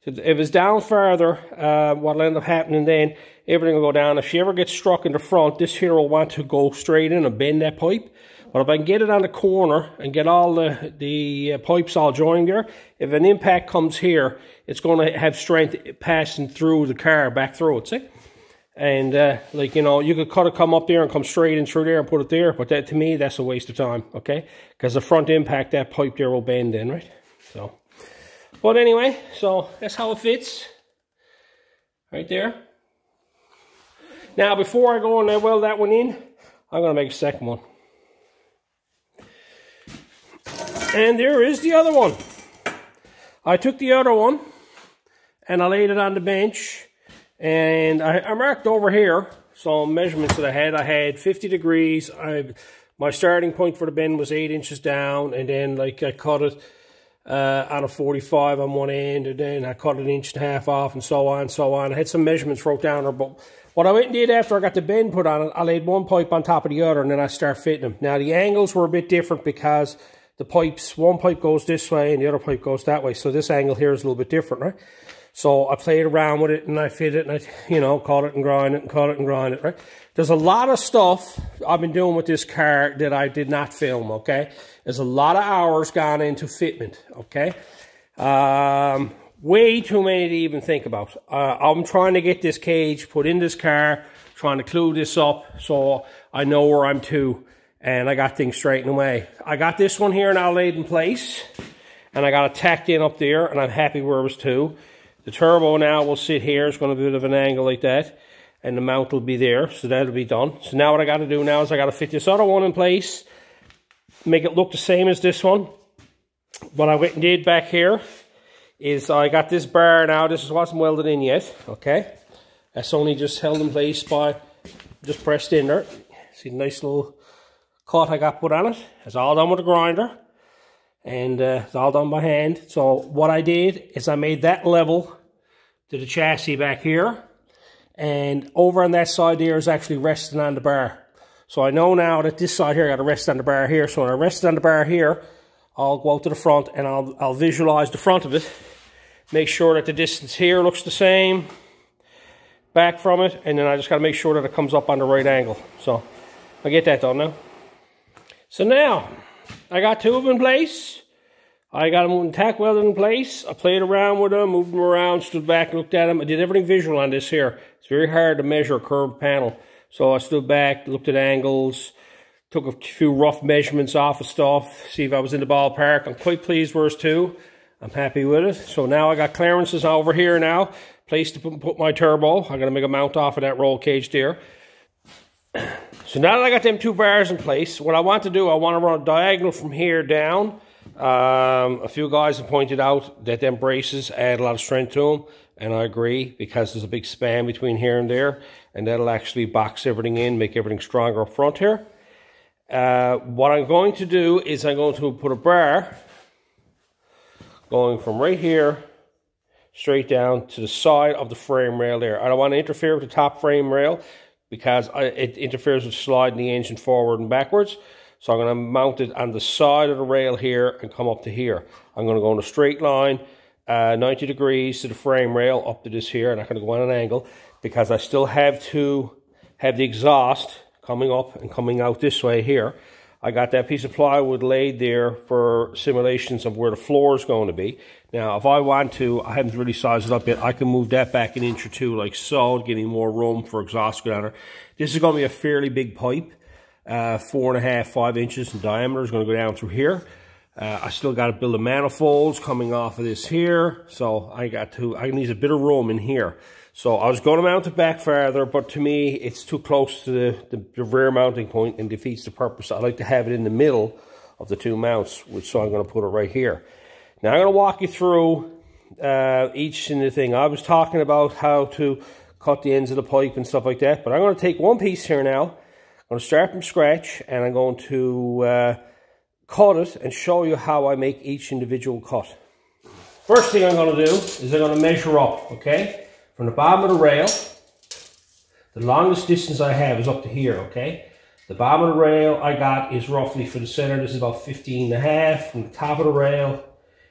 If it's down further, uh, what'll end up happening then, everything will go down. If she ever gets struck in the front, this here will want to go straight in and bend that pipe. But if I can get it on the corner and get all the, the uh, pipes all joined there, if an impact comes here, it's going to have strength passing through the car, back through it, see? And, uh, like, you know, you could cut it, come up there and come straight in through there and put it there. But that, to me, that's a waste of time, okay? Because the front impact, that pipe there will bend in, right? So... But anyway, so that's how it fits. Right there. Now, before I go and I weld that one in, I'm going to make a second one. And there is the other one. I took the other one and I laid it on the bench and I, I marked over here some measurements that I had. I had 50 degrees. I, my starting point for the bend was 8 inches down and then like I cut it uh, on a 45 on one end, and then I cut an inch and a half off, and so on and so on. I had some measurements wrote down but what I went and did after I got the bend put on it, I laid one pipe on top of the other, and then I start fitting them. Now, the angles were a bit different because the pipes, one pipe goes this way and the other pipe goes that way. So this angle here is a little bit different, right? So I played around with it and I fit it and I, you know, cut it and grind it and cut it and grind it, right? There's a lot of stuff I've been doing with this car that I did not film, okay? There's a lot of hours gone into fitment, okay? Um, way too many to even think about. Uh, I'm trying to get this cage put in this car, trying to clue this up so I know where I'm to and I got things straightened away. I got this one here now laid in place and I got it tacked in up there and I'm happy where it was to. The turbo now will sit here. It's going to be a bit of an angle like that. And the mount will be there. So that'll be done. So now what I got to do now is I got to fit this other one in place. Make it look the same as this one. What I went and did back here is I got this bar now. This wasn't welded in yet. Okay. That's only just held in place by just pressed in there. See the nice little cut I got put on it. It's all done with a grinder and uh, it's all done by hand. So what I did is I made that level to the chassis back here and over on that side there is actually resting on the bar. So I know now that this side here I got to rest on the bar here. So when I rest on the bar here, I'll go out to the front and I'll, I'll visualize the front of it. Make sure that the distance here looks the same back from it. And then I just got to make sure that it comes up on the right angle. So I get that done now. So now, I got two of them in place. I got them tack welded in place. I played around with them, moved them around, stood back, looked at them. I did everything visual on this here. It's very hard to measure a curved panel. So I stood back, looked at angles, took a few rough measurements off of stuff, see if I was in the ballpark. I'm quite pleased with it too. I'm happy with it. So now I got clearances over here now, place to put my turbo. I'm going to make a mount off of that roll cage there. So now that I got them two bars in place, what I want to do, I want to run a diagonal from here down. Um, a few guys have pointed out that them braces add a lot of strength to them, and I agree because there's a big span between here and there, and that'll actually box everything in, make everything stronger up front here. Uh, what I'm going to do is I'm going to put a bar going from right here straight down to the side of the frame rail there. I don't want to interfere with the top frame rail because I, it interferes with sliding the engine forward and backwards. So I'm going to mount it on the side of the rail here and come up to here. I'm going to go in a straight line, uh, 90 degrees to the frame rail up to this here. And I'm going to go on an angle because I still have to have the exhaust coming up and coming out this way here. I got that piece of plywood laid there for simulations of where the floor is going to be. Now, if I want to, I haven't really sized it up yet, I can move that back an inch or two like so, give me more room for exhaust go down there. This is going to be a fairly big pipe, uh, four and a half, five inches in diameter. is going to go down through here. Uh, I still got to build the manifolds coming off of this here. So I got to, I need a bit of room in here. So I was going to mount it back farther, but to me, it's too close to the, the, rear mounting point and defeats the purpose. I like to have it in the middle of the two mounts, which so I'm going to put it right here. Now I'm going to walk you through uh, each in the thing. I was talking about how to cut the ends of the pipe and stuff like that, but I'm going to take one piece here now. I'm going to start from scratch, and I'm going to uh, cut it and show you how I make each individual cut. First thing I'm going to do is I'm going to measure up, okay? From the bottom of the rail, the longest distance I have is up to here, okay? The bottom of the rail I got is roughly for the center, this is about 15 and a half. From the top of the rail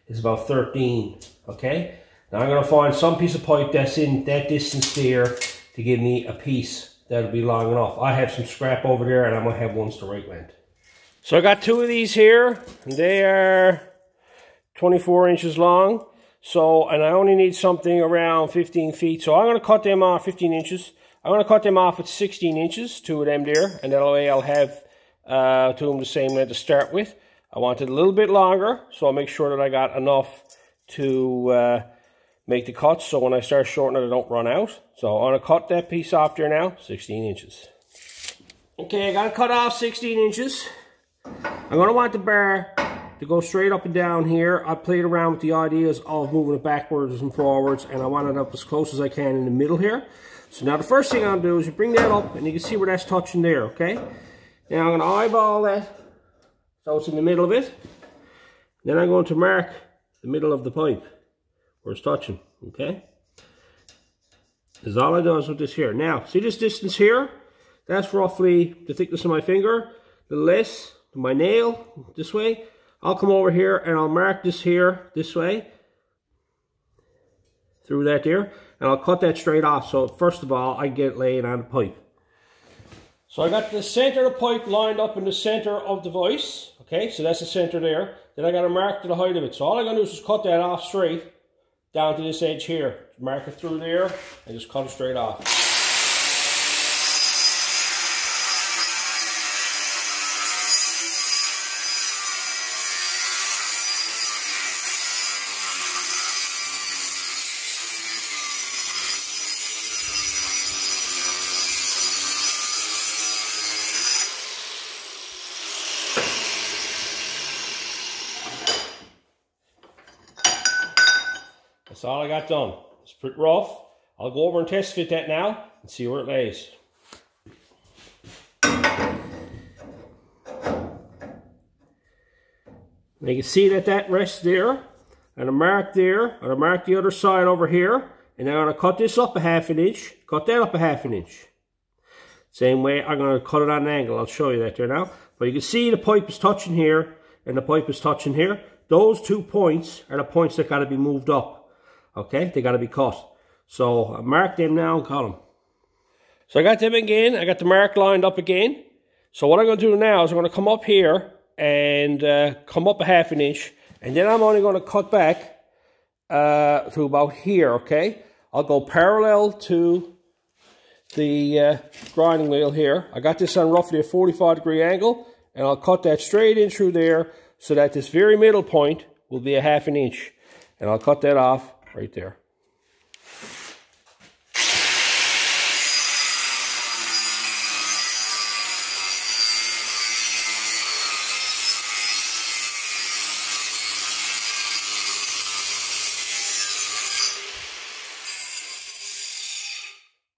is about 13, okay? Now I'm gonna find some piece of pipe that's in that distance there to give me a piece that'll be long enough. I have some scrap over there and I'm gonna have ones the right length. So I got two of these here, and they are 24 inches long. So, and I only need something around 15 feet. So I'm going to cut them off 15 inches. I'm going to cut them off at 16 inches, two of them there. And that way I'll have uh, two of them the same length to start with. I want it a little bit longer, so I'll make sure that I got enough to uh, make the cuts. So when I start shortening it, I don't run out. So I'm going to cut that piece off there now, 16 inches. Okay, I got to cut off 16 inches. I'm going to want the bar to go straight up and down here. I played around with the ideas of moving it backwards and forwards, and I want it up as close as I can in the middle here. So now the first thing to do is you bring that up, and you can see where that's touching there, okay? Now I'm going to eyeball that so it's in the middle of it. Then I'm going to mark the middle of the pipe where it's touching, okay? Is all I do is with this here. Now, see this distance here? That's roughly the thickness of my finger. The less, my nail, this way. I'll come over here and I'll mark this here, this way. Through that there. And I'll cut that straight off. So first of all, I get laying on the pipe. So I got the center of the pipe lined up in the center of the vise. Okay, so that's the center there. Then I got to mark to the height of it. So all I'm going to do is just cut that off straight down to this edge here. Mark it through there and just cut it straight off. Got done. It's pretty rough. I'll go over and test fit that now and see where it lays. You can see that that rests there, and a mark there, and a mark the other side over here, and I'm going to cut this up a half an inch, cut that up a half an inch. Same way, I'm going to cut it on an angle. I'll show you that there now. But you can see the pipe is touching here, and the pipe is touching here. Those two points are the points that got to be moved up. Okay, they got to be cut. So I mark them now and cut them. So I got them again. I got the mark lined up again. So what I'm going to do now is I'm going to come up here and uh, come up a half an inch. And then I'm only going to cut back uh, to about here, okay? I'll go parallel to the uh, grinding wheel here. I got this on roughly a 45 degree angle. And I'll cut that straight in through there so that this very middle point will be a half an inch. And I'll cut that off right there.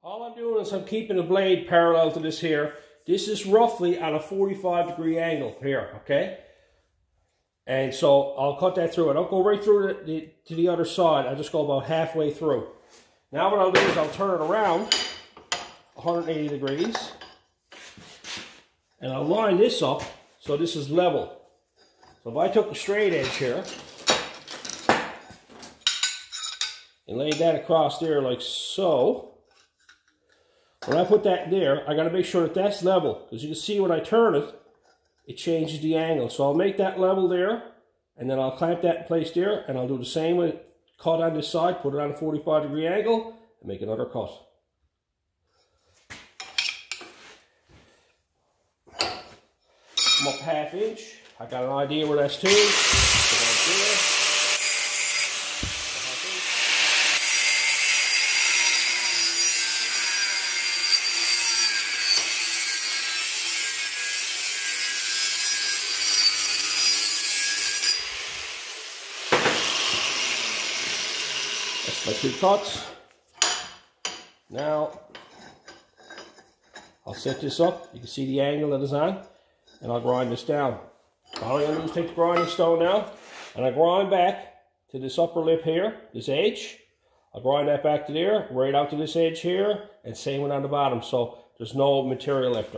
All I'm doing is I'm keeping the blade parallel to this here. This is roughly at a 45 degree angle here, okay? And so I'll cut that through. I don't go right through the, the, to the other side. I just go about halfway through. Now what I'll do is I'll turn it around 180 degrees. And I'll line this up so this is level. So if I took a straight edge here and laid that across there like so, when I put that there, I got to make sure that that's level. Because you can see when I turn it, it changes the angle. So I'll make that level there, and then I'll clamp that in place there, and I'll do the same with cut on this side, put it on a 45 degree angle, and make another cut. Come up half inch. I got an idea where that's to. Cuts. Now, I'll set this up. You can see the angle that is on. And I'll grind this down. All I'm going to do is take the grinding stone now. And I grind back to this upper lip here, this edge. I'll grind that back to there, right out to this edge here. And same one on the bottom. So there's no material left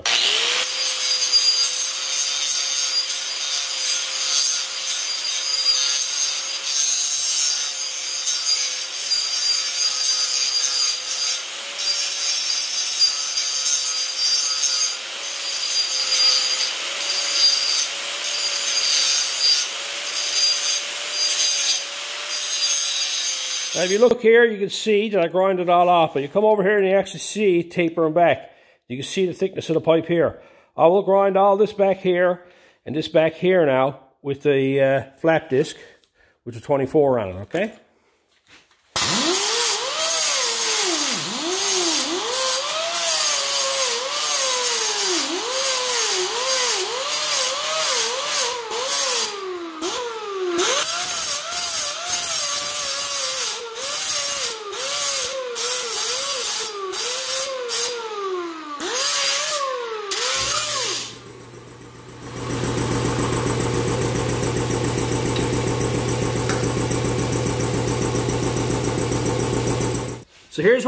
Now if you look here, you can see that I grind it all off. But you come over here and you actually see tapering back. You can see the thickness of the pipe here. I will grind all this back here and this back here now with the uh, flap disc, which is 24 on it, okay?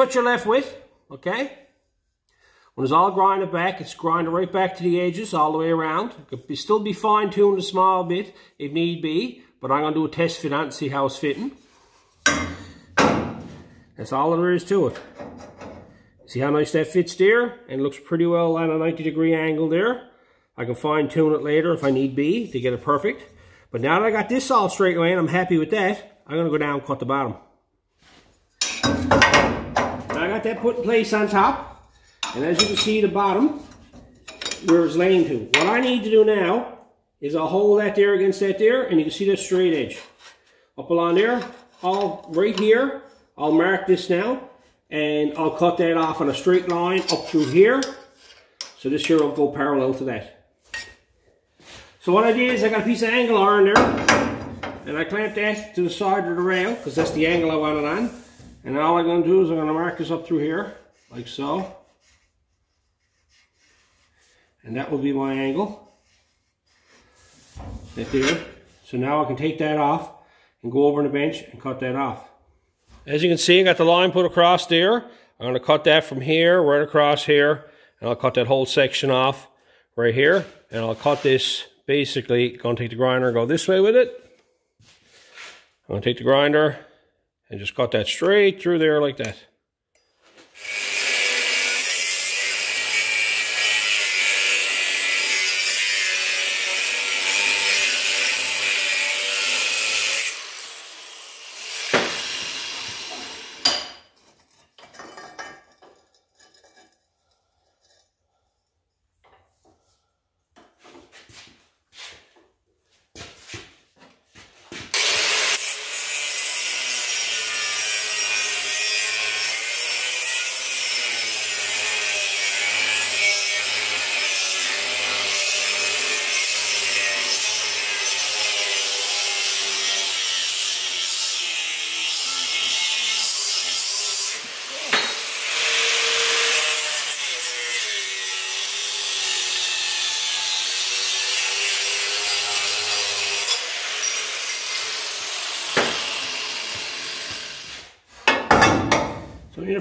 What you're left with, okay? When it's all grinded back, it's grinded right back to the edges all the way around. It could be, still be fine-tuned a small bit if need be, but I'm going to do a test fit on and see how it's fitting. That's all there is to it. See how nice that fits there? And looks pretty well at a 90 degree angle there. I can fine tune it later if I need be to get it perfect. But now that I got this all straight away and I'm happy with that, I'm to go down and cut the bottom. I got that put in place on top. And as you can see the bottom, where it's laying to. What I need to do now is I'll hold that there against that there and you can see that straight edge. Up along there, all right here, I'll mark this now and I'll cut that off on a straight line up through here. So this here will go parallel to that. So what I did is I got a piece of angle iron there and I clamped that to the side of the rail because that's the angle I want it on. And all I'm going to do is I'm going to mark this up through here like so. And that will be my angle. Right there. So now I can take that off and go over on the bench and cut that off. As you can see, I got the line put across there. I'm going to cut that from here right across here. And I'll cut that whole section off right here. And I'll cut this basically going to take the grinder and go this way with it. I'm going to take the grinder and just cut that straight through there like that.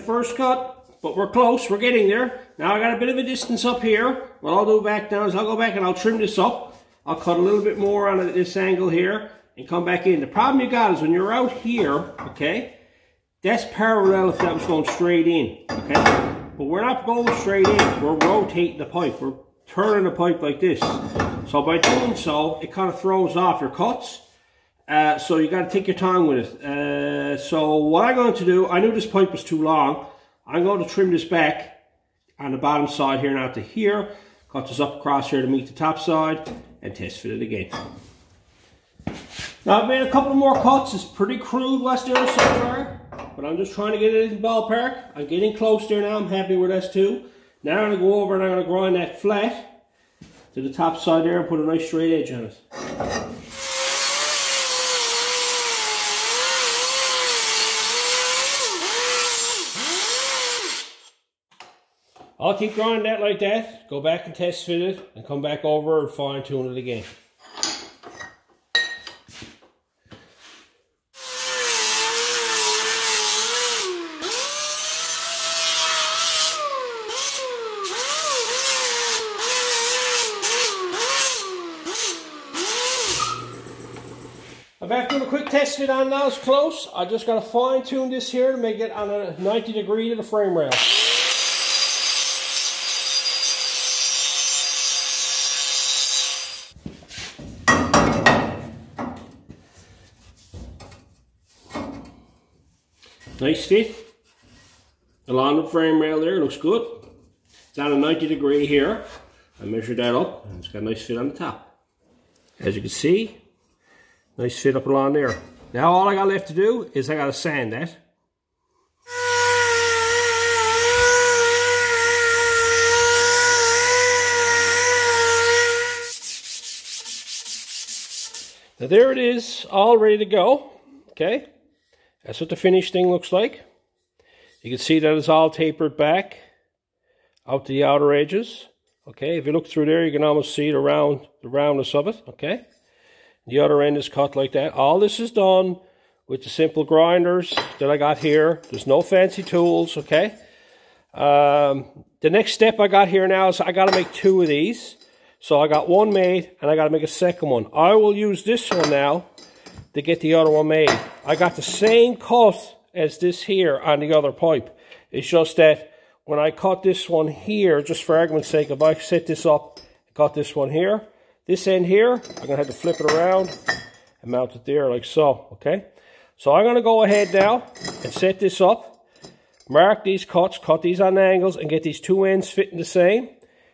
First cut, but we're close, we're getting there. Now I got a bit of a distance up here. What I'll do back down is I'll go back and I'll trim this up. I'll cut a little bit more on this angle here and come back in. The problem you got is when you're out here, okay, that's parallel if that was going straight in, okay? But we're not going straight in, we're rotating the pipe. We're turning the pipe like this. So by doing so, it kind of throws off your cuts. Uh, so you got to take your time with it. Uh, so what I'm going to do, I knew this pipe was too long. I'm going to trim this back on the bottom side here now to here. Cut this up across here to meet the top side and test fit it again. Now I've made a couple more cuts. It's pretty crude what's there so far. But I'm just trying to get it in the ballpark. I'm getting close there now. I'm happy with this too. Now I'm going to go over and I'm going to grind that flat to the top side there and put a nice straight edge on it. I'll keep grinding that like that, go back and test fit it, and come back over and fine tune it again. I'm back doing a quick test fit on now, it's close. I just got to fine tune this here to make it on a 90 degree to the frame rail. Nice fit. The frame rail there, looks good. It's on a 90 degree here. I measured that up and it's got a nice fit on the top. As you can see, nice fit up along there. Now all I got left to do is I got to sand that. Now there it is, all ready to go. Okay. That's what the finished thing looks like. You can see that it's all tapered back out to the outer edges. Okay, if you look through there, you can almost see the round, the roundness of it. Okay, the other end is cut like that. All this is done with the simple grinders that I got here. There's no fancy tools, okay? Um, the next step I got here now is I got to make two of these. So I got one made and I got to make a second one. I will use this one now to get the other one made. I got the same cut as this here on the other pipe. It's just that when I cut this one here, just for argument's sake, if I set this up, got this one here, this end here, I'm going to have to flip it around and mount it there like so, okay? So I'm going to go ahead now and set this up, mark these cuts, cut these on angles, and get these two ends fitting the same.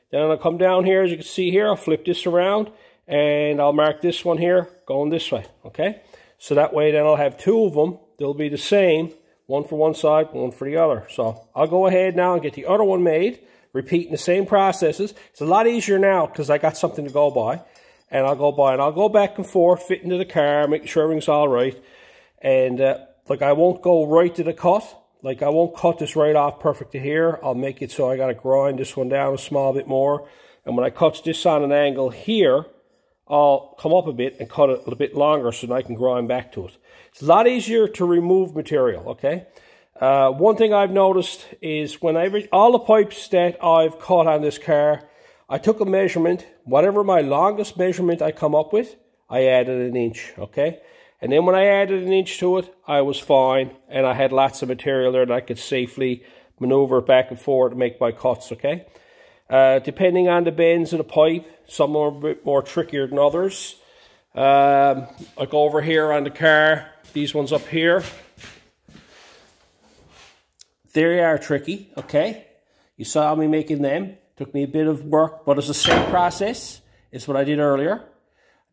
Then I'm going to come down here, as you can see here, I'll flip this around, and I'll mark this one here going this way, okay? So that way then I'll have two of them, they'll be the same, one for one side, one for the other. So I'll go ahead now and get the other one made, repeating the same processes. It's a lot easier now because I got something to go by. And I'll go by and I'll go back and forth, fit into the car, make sure everything's all right. And uh, like I won't go right to the cut. Like I won't cut this right off perfect to here. I'll make it so I got to grind this one down a small bit more. And when I cut this on an angle here, I'll come up a bit and cut it a little bit longer so that I can grind back to it. It's a lot easier to remove material, okay? Uh, one thing I've noticed is whenever all the pipes that I've cut on this car, I took a measurement, whatever my longest measurement I come up with, I added an inch, okay? And then when I added an inch to it, I was fine, and I had lots of material there that I could safely maneuver back and forth to make my cuts, okay? Uh, depending on the bends of the pipe, some are a bit more trickier than others. Um, go over here on the car, these ones up here. They are tricky, okay? You saw me making them. Took me a bit of work, but it's the same process. It's what I did earlier.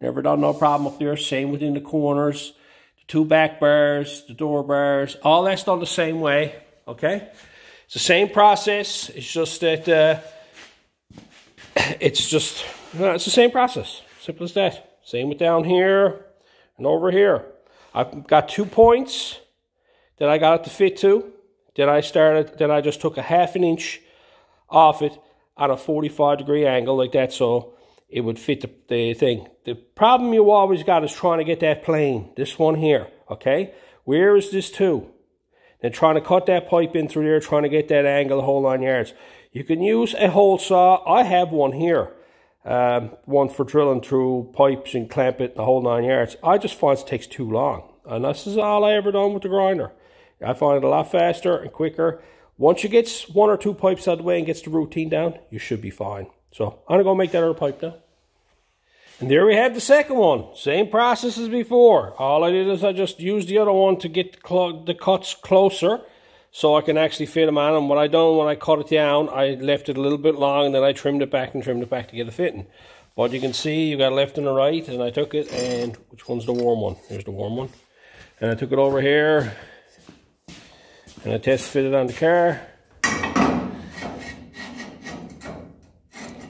Never done no problem up there. Same within the corners, the two back bars, the door bars, all that's done the same way. Okay, it's the same process. It's just that uh, it's just it's the same process. Simple as that. Same with down here and over here. I've got two points that I got it to fit to. Then I started. Then I just took a half an inch off it on a 45 degree angle like that so it would fit the, the thing. The problem you always got is trying to get that plane, this one here, okay? Where is this to? Then trying to cut that pipe in through there, trying to get that angle whole nine yards. You can use a hole saw. I have one here. Um, one for drilling through pipes and clamp it the whole nine yards. I just find it takes too long. And this is all I ever done with the grinder. I find it a lot faster and quicker. Once you get one or two pipes out of the way and gets the routine down, you should be fine. So I'm to go make that other pipe now. And there we have the second one. Same process as before. All I did is I just used the other one to get the cuts closer so I can actually fit them on. And what I done when I cut it down, I left it a little bit long and then I trimmed it back and trimmed it back to get it fitting. But you can see you got left and the right and I took it and which one's the warm one? Here's the warm one. And I took it over here and I test fitted on the car.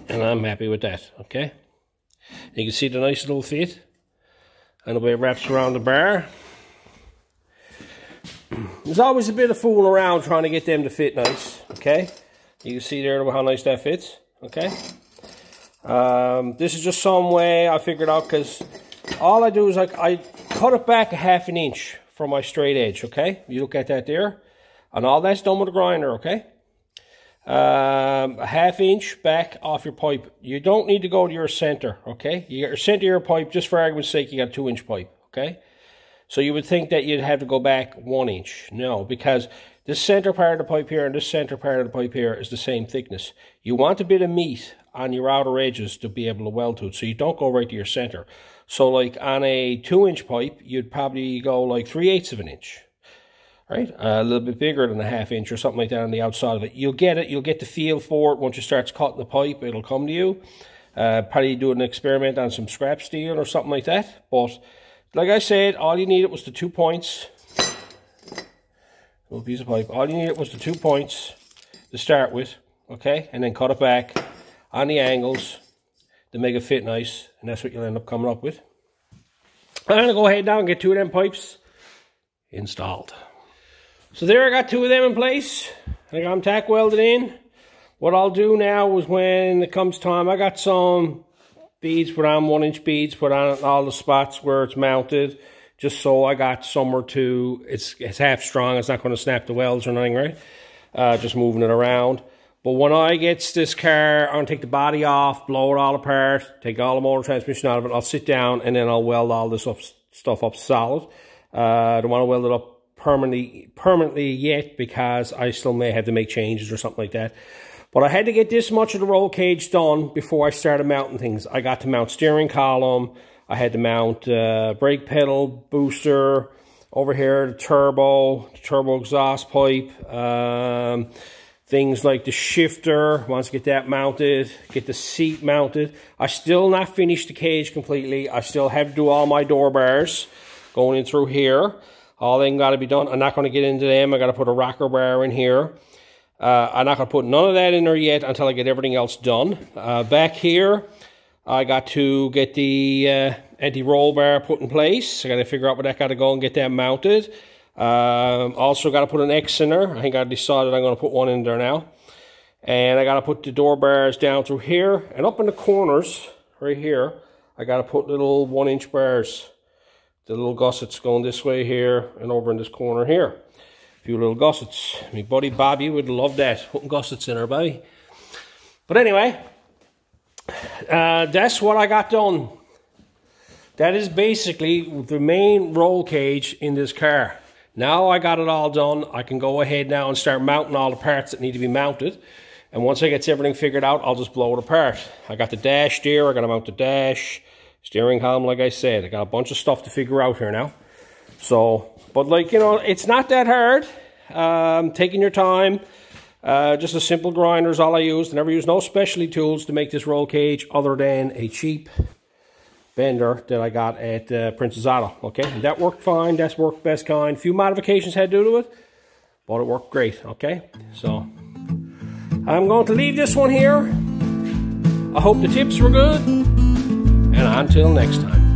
And I'm happy with that, okay? You can see the nice little fit and the way it wraps around the bar. There's always a bit of fooling around trying to get them to fit nice, okay? You can see there how nice that fits, okay? Um, this is just some way I figured out because all I do is like I cut it back a half an inch from my straight edge, okay? You look at that there. And all that's done with a grinder, okay? Um, a half inch back off your pipe. You don't need to go to your center, okay? You got your center of your pipe, just for argument's sake, you got a two inch pipe, okay? So you would think that you'd have to go back one inch. No, because this center part of the pipe here and this center part of the pipe here is the same thickness. You want a bit of meat on your outer edges to be able to weld to it, so you don't go right to your center. So like on a two inch pipe, you'd probably go like three eighths of an inch, right? A little bit bigger than a half inch or something like that on the outside of it. You'll get it. You'll get the feel for it once you start cutting the pipe. It'll come to you. Uh, probably do an experiment on some scrap steel or something like that. But like I said, all you needed was the two points. Little piece of pipe. All you needed was the two points to start with, okay? And then cut it back on the angles to make it fit nice. And that's what you'll end up coming up with. I'm going to go ahead now and get two of them pipes installed. So there I got two of them in place. I got them tack welded in. What I'll do now is when it comes time, I got some beads put on, one inch beads put on all the spots where it's mounted. just so I got somewhere to, it's, it's half strong, it's not going to snap the welds or anything, right? Uh, just moving it around. But when I get this car, I'm going to take the body off, blow it all apart, take all the motor transmission out of it, I'll sit down and then I'll weld all this up, stuff up solid. Uh, I don't want to weld it up permanently permanently yet because I still may have to make changes or something like that. But I had to get this much of the roll cage done before I started mounting things. I got to mount steering column. I had to mount uh, brake pedal, booster, over here the turbo, the turbo exhaust pipe, um, things like the shifter, once get that mounted, get the seat mounted. I still not finished the cage completely. I still have to do all my door bars going in through here. All them got to be done. I'm not going to get into them. I got to put a rocker bar in here. Uh, I'm not going to put none of that in there yet until I get everything else done. Uh, back here, I got to get the uh, anti-roll bar put in place. I got to figure out where that got to go and get that mounted. Um, also got to put an X in there. I think I decided I'm going to put one in there now. And I got to put the door bars down through here. And up in the corners, right here, I got to put little one inch bars the little gussets going this way here and over in this corner here. Few little gussets. My buddy Bobby would love that, putting gussets in her, body. But anyway, uh, that's what I got done. That is basically the main roll cage in this car. Now I got it all done, I can go ahead now and start mounting all the parts that need to be mounted. And once I get everything figured out, I'll just blow it apart. I got the dash there, I got to mount the dash. Steering column, like I said, I got a bunch of stuff to figure out here now. So, but like, you know, it's not that hard. Um, taking your time. Uh, just a simple grinder is all I used. Never used no specialty tools to make this roll cage other than a cheap bender that I got at uh, Princess Auto. Okay, and that worked fine. That's worked best kind. Few modifications had to do with it, but it worked great. Okay, so I'm going to leave this one here. I hope the tips were good. And until next time.